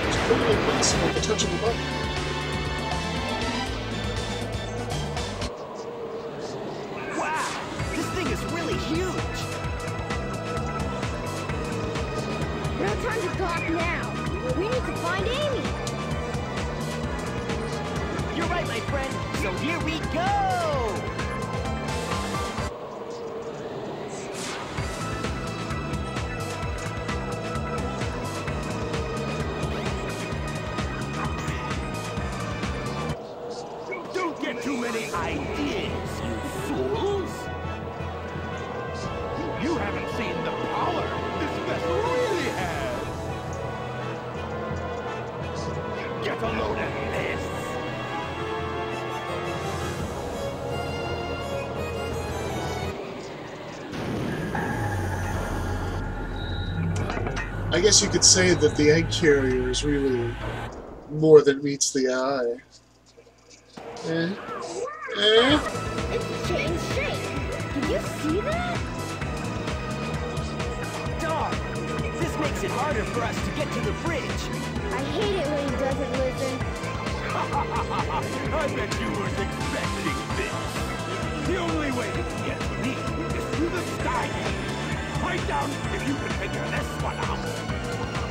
It's totally impossible at the touch of a button. Guess you could say that the egg carrier is really more than meets the eye. Eh? Eh? It's changed shape. Did you see that? Darn, this makes it harder for us to get to the bridge. I hate it when he doesn't listen. *laughs* I bet you weren't expecting this! The only way to get to me is through the sky gate! Write down if you can figure this one out!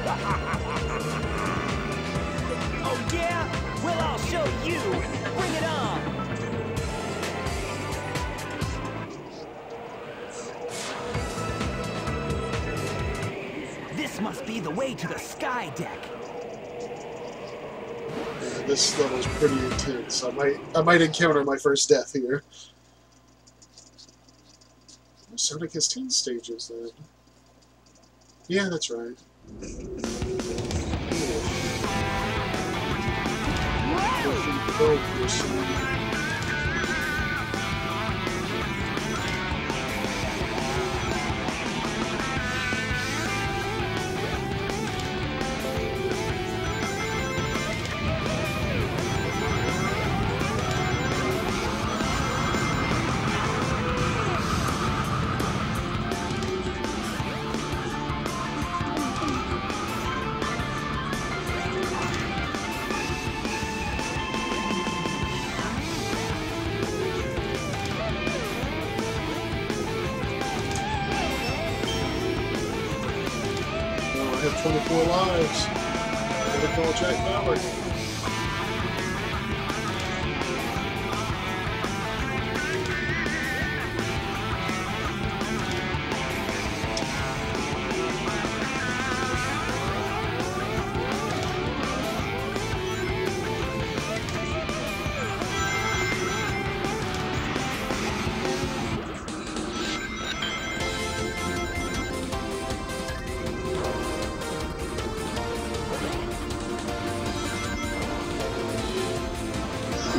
*laughs* Oh yeah? Well, I'll show you. Bring it on. This must be the way to the sky deck. Yeah, this level's pretty intense. I might I might encounter my first death here. Sonic has ten stages then. Yeah, that's right. Now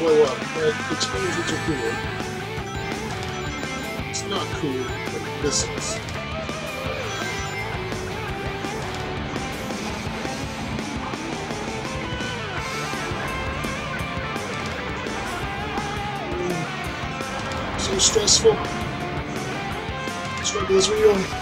blow up, but explosions are cool. It's not cool, but this is. So stressful. Struggle is real.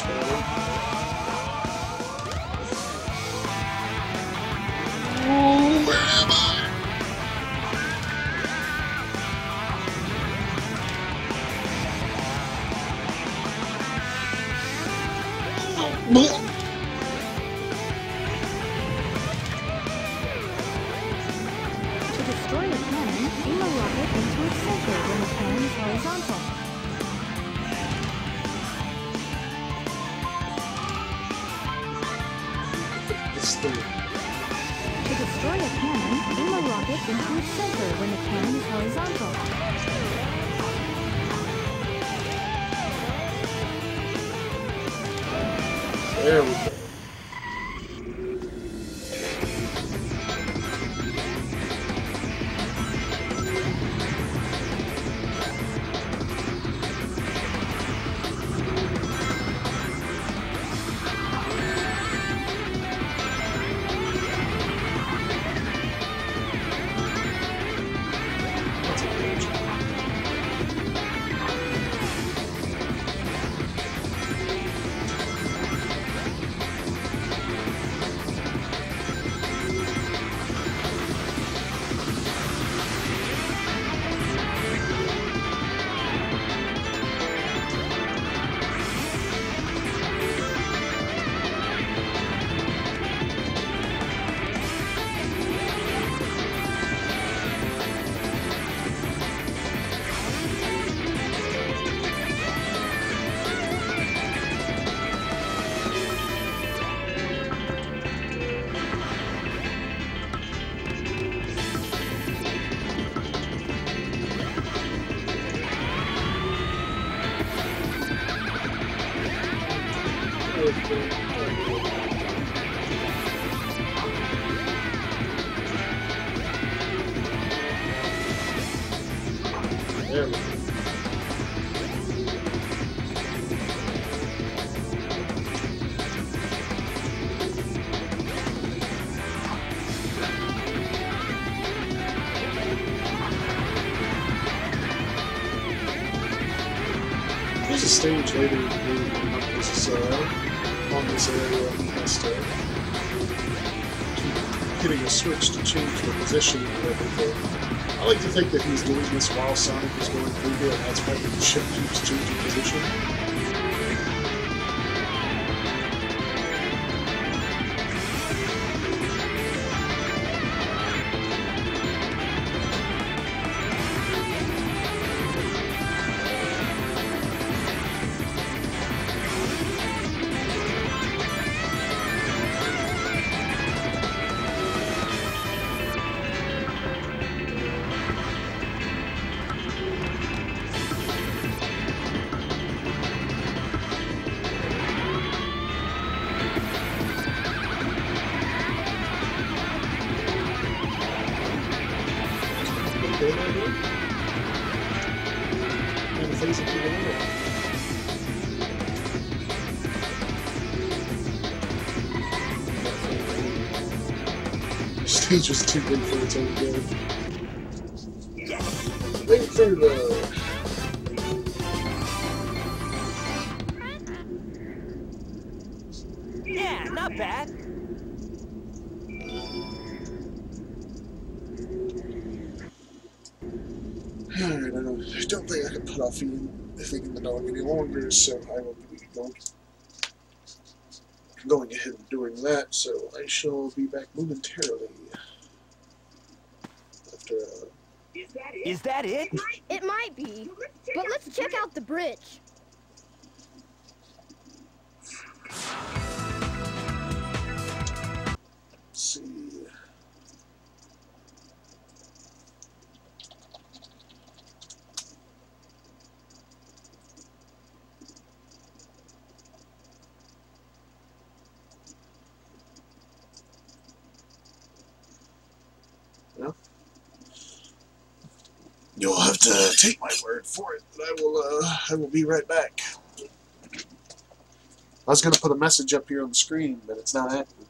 Impromptu There's a stage later in the game where Knuckles is uh, on this area he has to keep hitting a switch to change the position and everything. I like to think that he's doing this while Sonic is going through it, and that's why the ship keeps changing position. Stage was too big for its own good. Wait for the Yeah, not bad. Alright, I don't, I don't think I can put off eating, thinking the dog any longer, so I will be going, going ahead and doing that, so I shall be back momentarily. After, uh, Is that it? It might be, but let's check out the bridge. see. You'll have to take my word for it. But I will. Uh, I will be right back. I was gonna put a message up here on the screen, but it's not happening.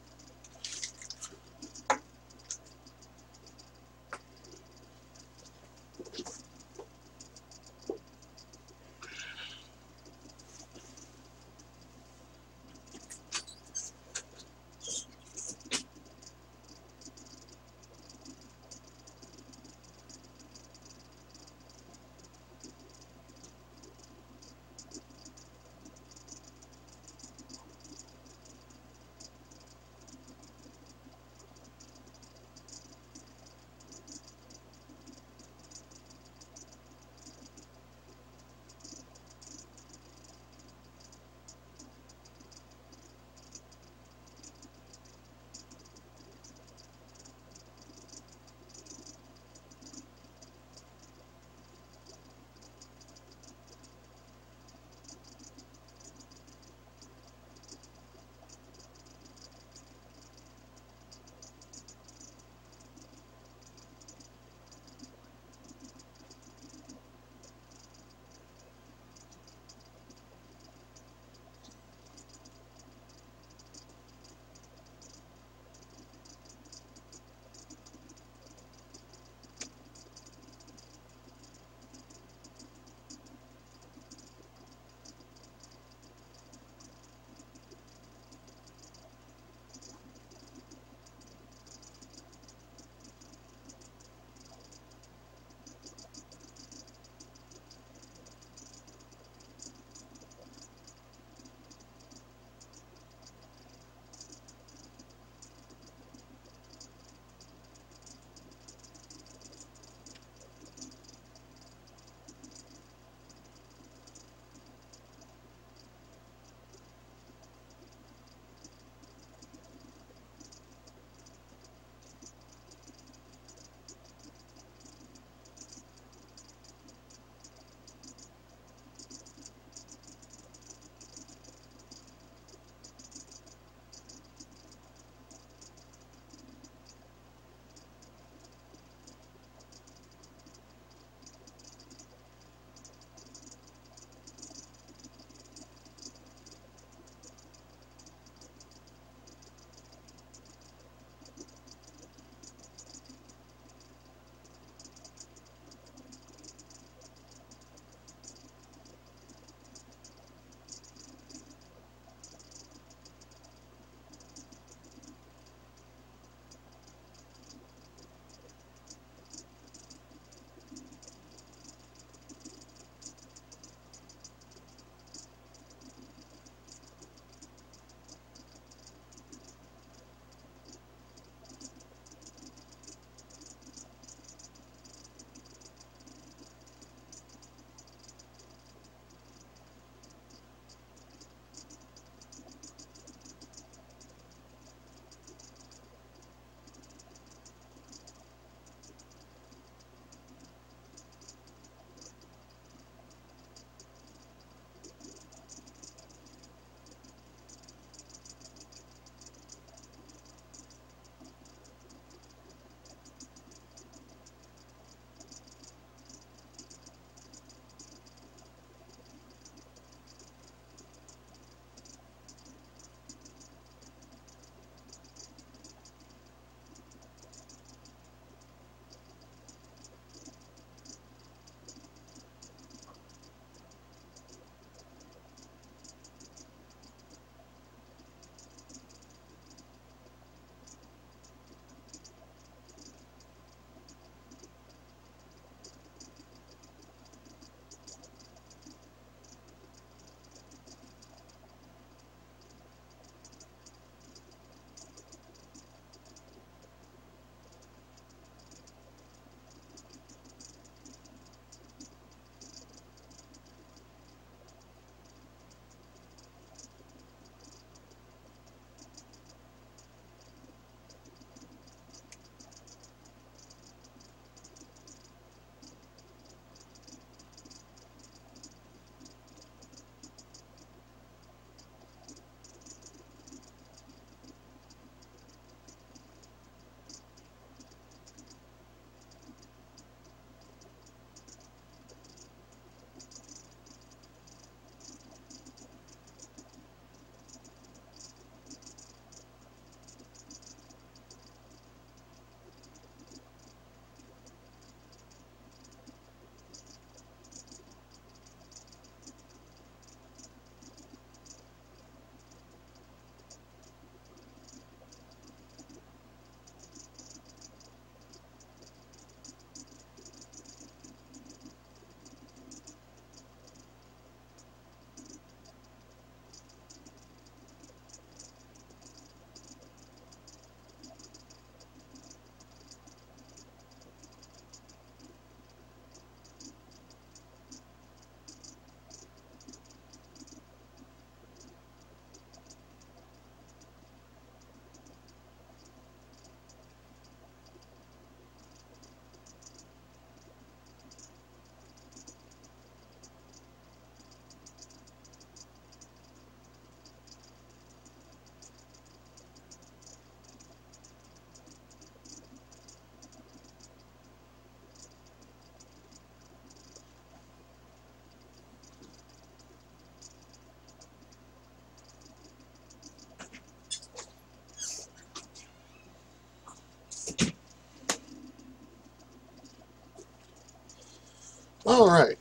All right.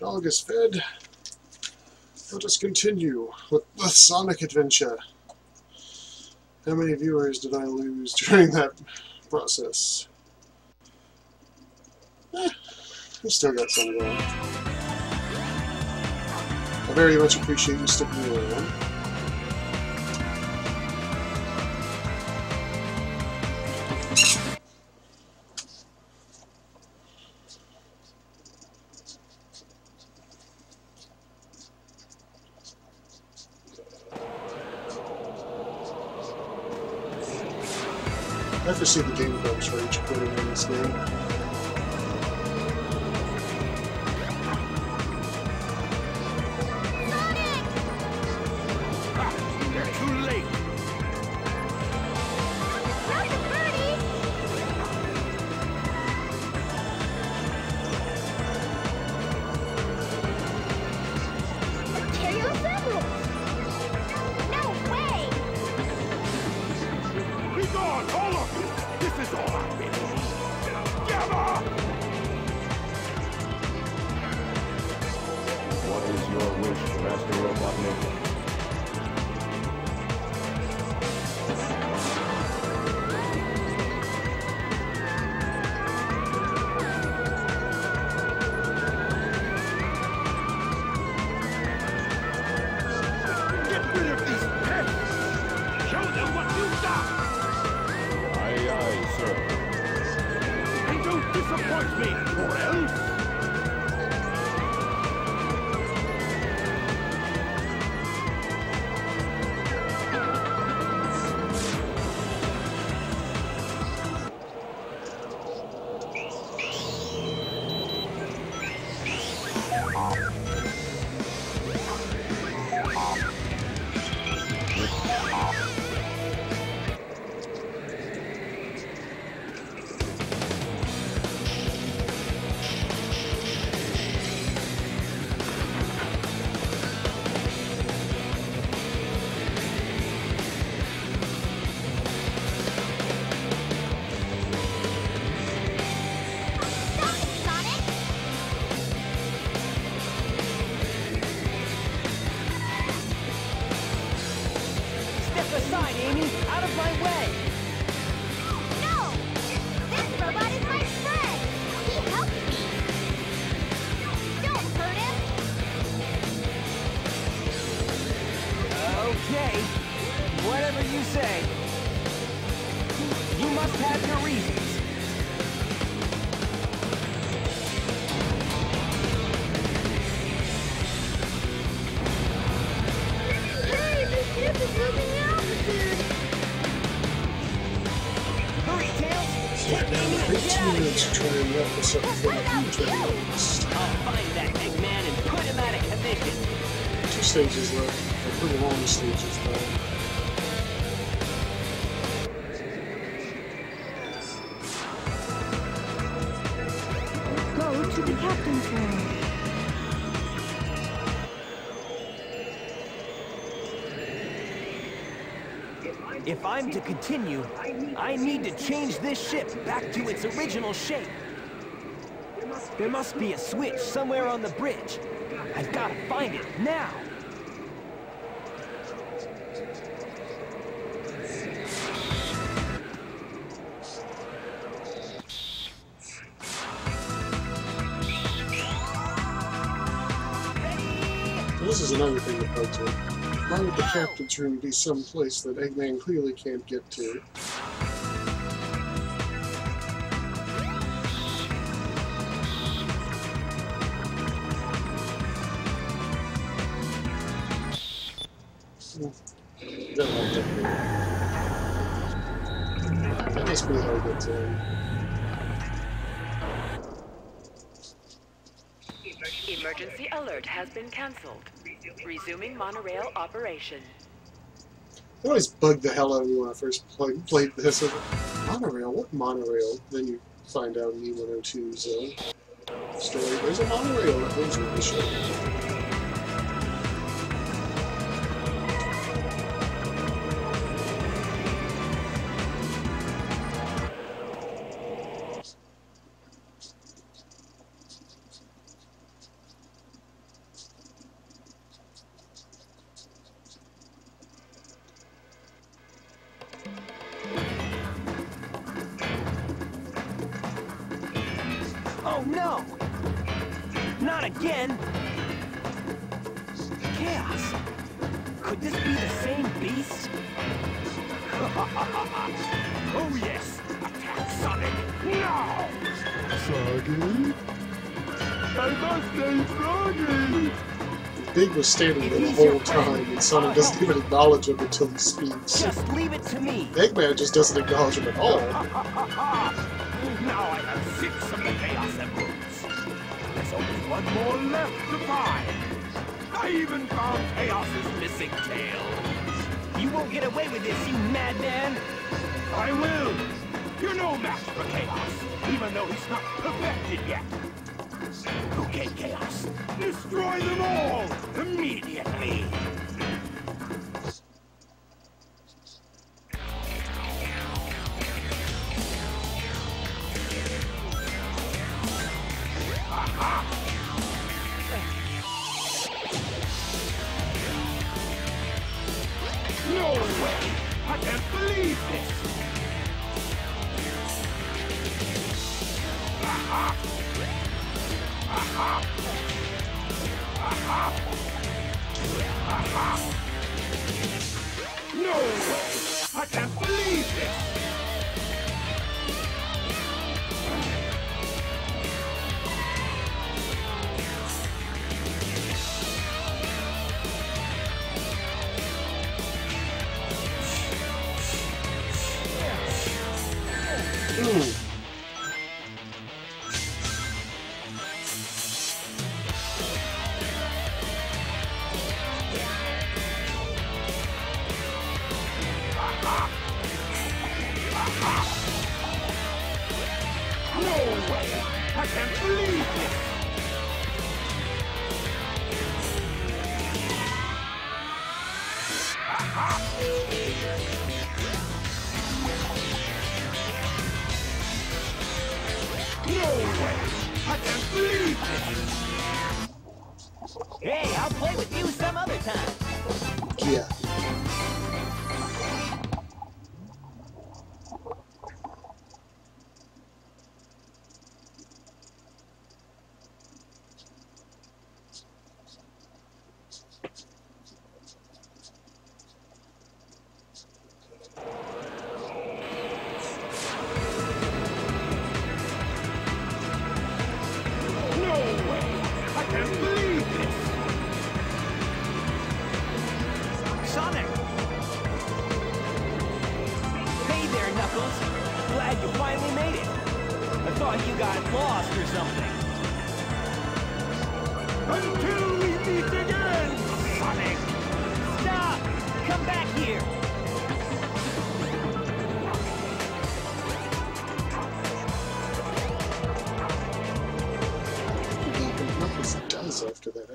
Dog is fed. Let us continue with the Sonic Adventure. How many viewers did I lose *laughs* during that process? Eh, we still got some going. I very much appreciate you sticking around. Quitting Okay. Whatever you say. You must have your reasons. Hurry, this ship is losing altitude! Hurry, Tails! Yeah, now we have 18 minutes to try and wrap this up before the huge release. I'll find that big man and put him out of commission. Two stages left. Or pretty long stages left. Go to the captain's room. If I'm to continue, I need to change this ship back to its original shape. There must be a switch somewhere on the bridge. I've got to find it now. The captain's room be some place that Eggman clearly can't get to? That must be. Emergency alert has been cancelled. Resuming monorail operation. It always bugged the hell out of me when I first play, played this. Monorail? What monorail? Then you find out in E102's uh, story, there's a monorail that goes with the ship. Standing there the whole time, and Sonic doesn't even acknowledge him until he speaks. Just leave it to me! Eggman just doesn't acknowledge him at all. now I have six of the Chaos Emeralds. There's only one more left to find. I even found Chaos's missing tail. You won't get away with this, you madman! I will! You're no match for Chaos, even though he's not perfected yet. Destroy them all! Immediately!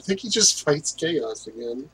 Think he just fights Chaos again.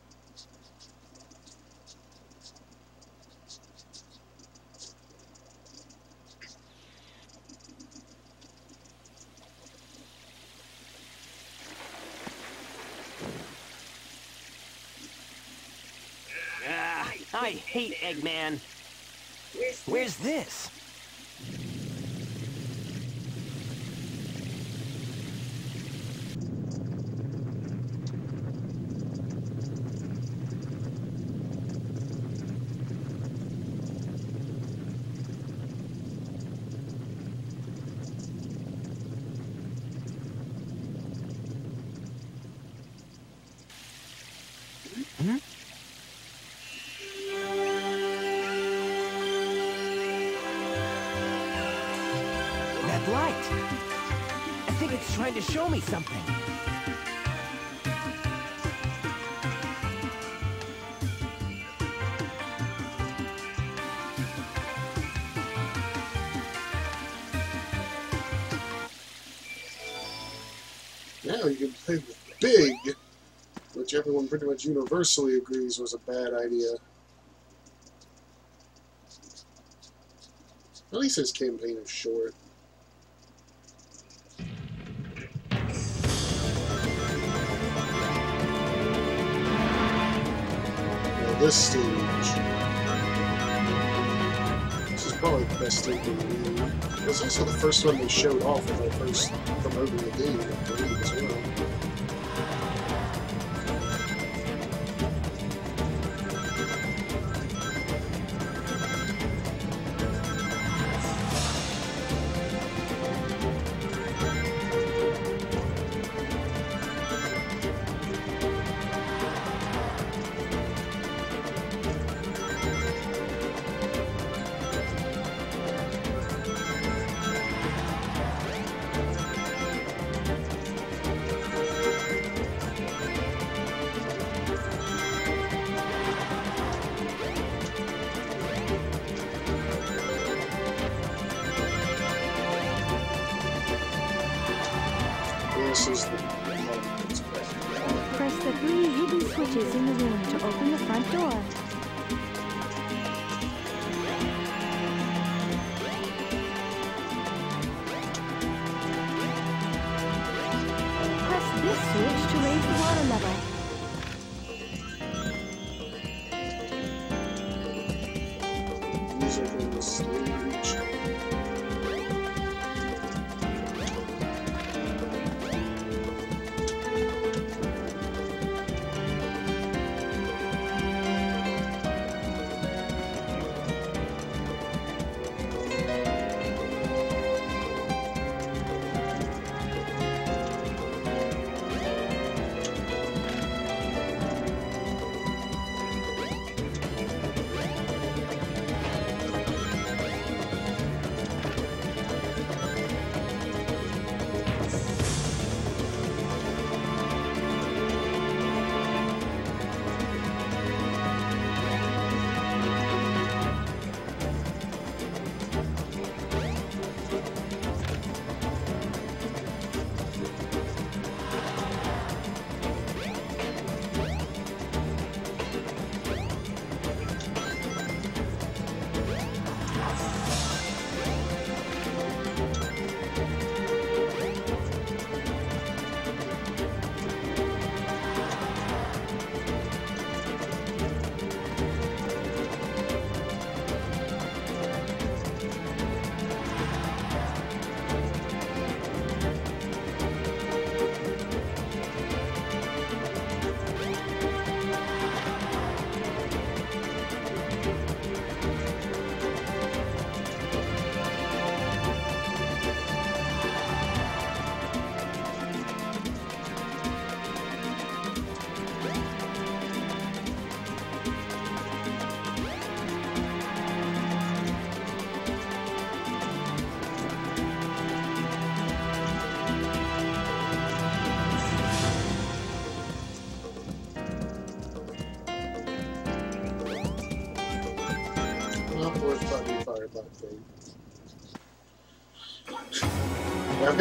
pretty much universally agrees was a bad idea. At least his campaign is short. Now this stage. This is probably the best stage in the game. It was also the first one they showed off when they first promoted the game, I believe, as well.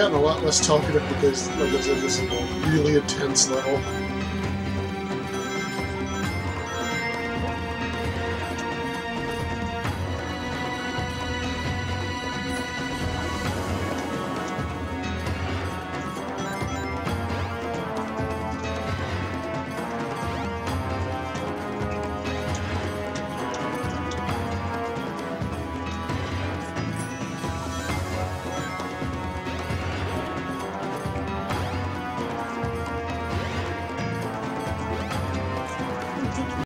gotten a lot less talkative because, like I said, this is a really intense level.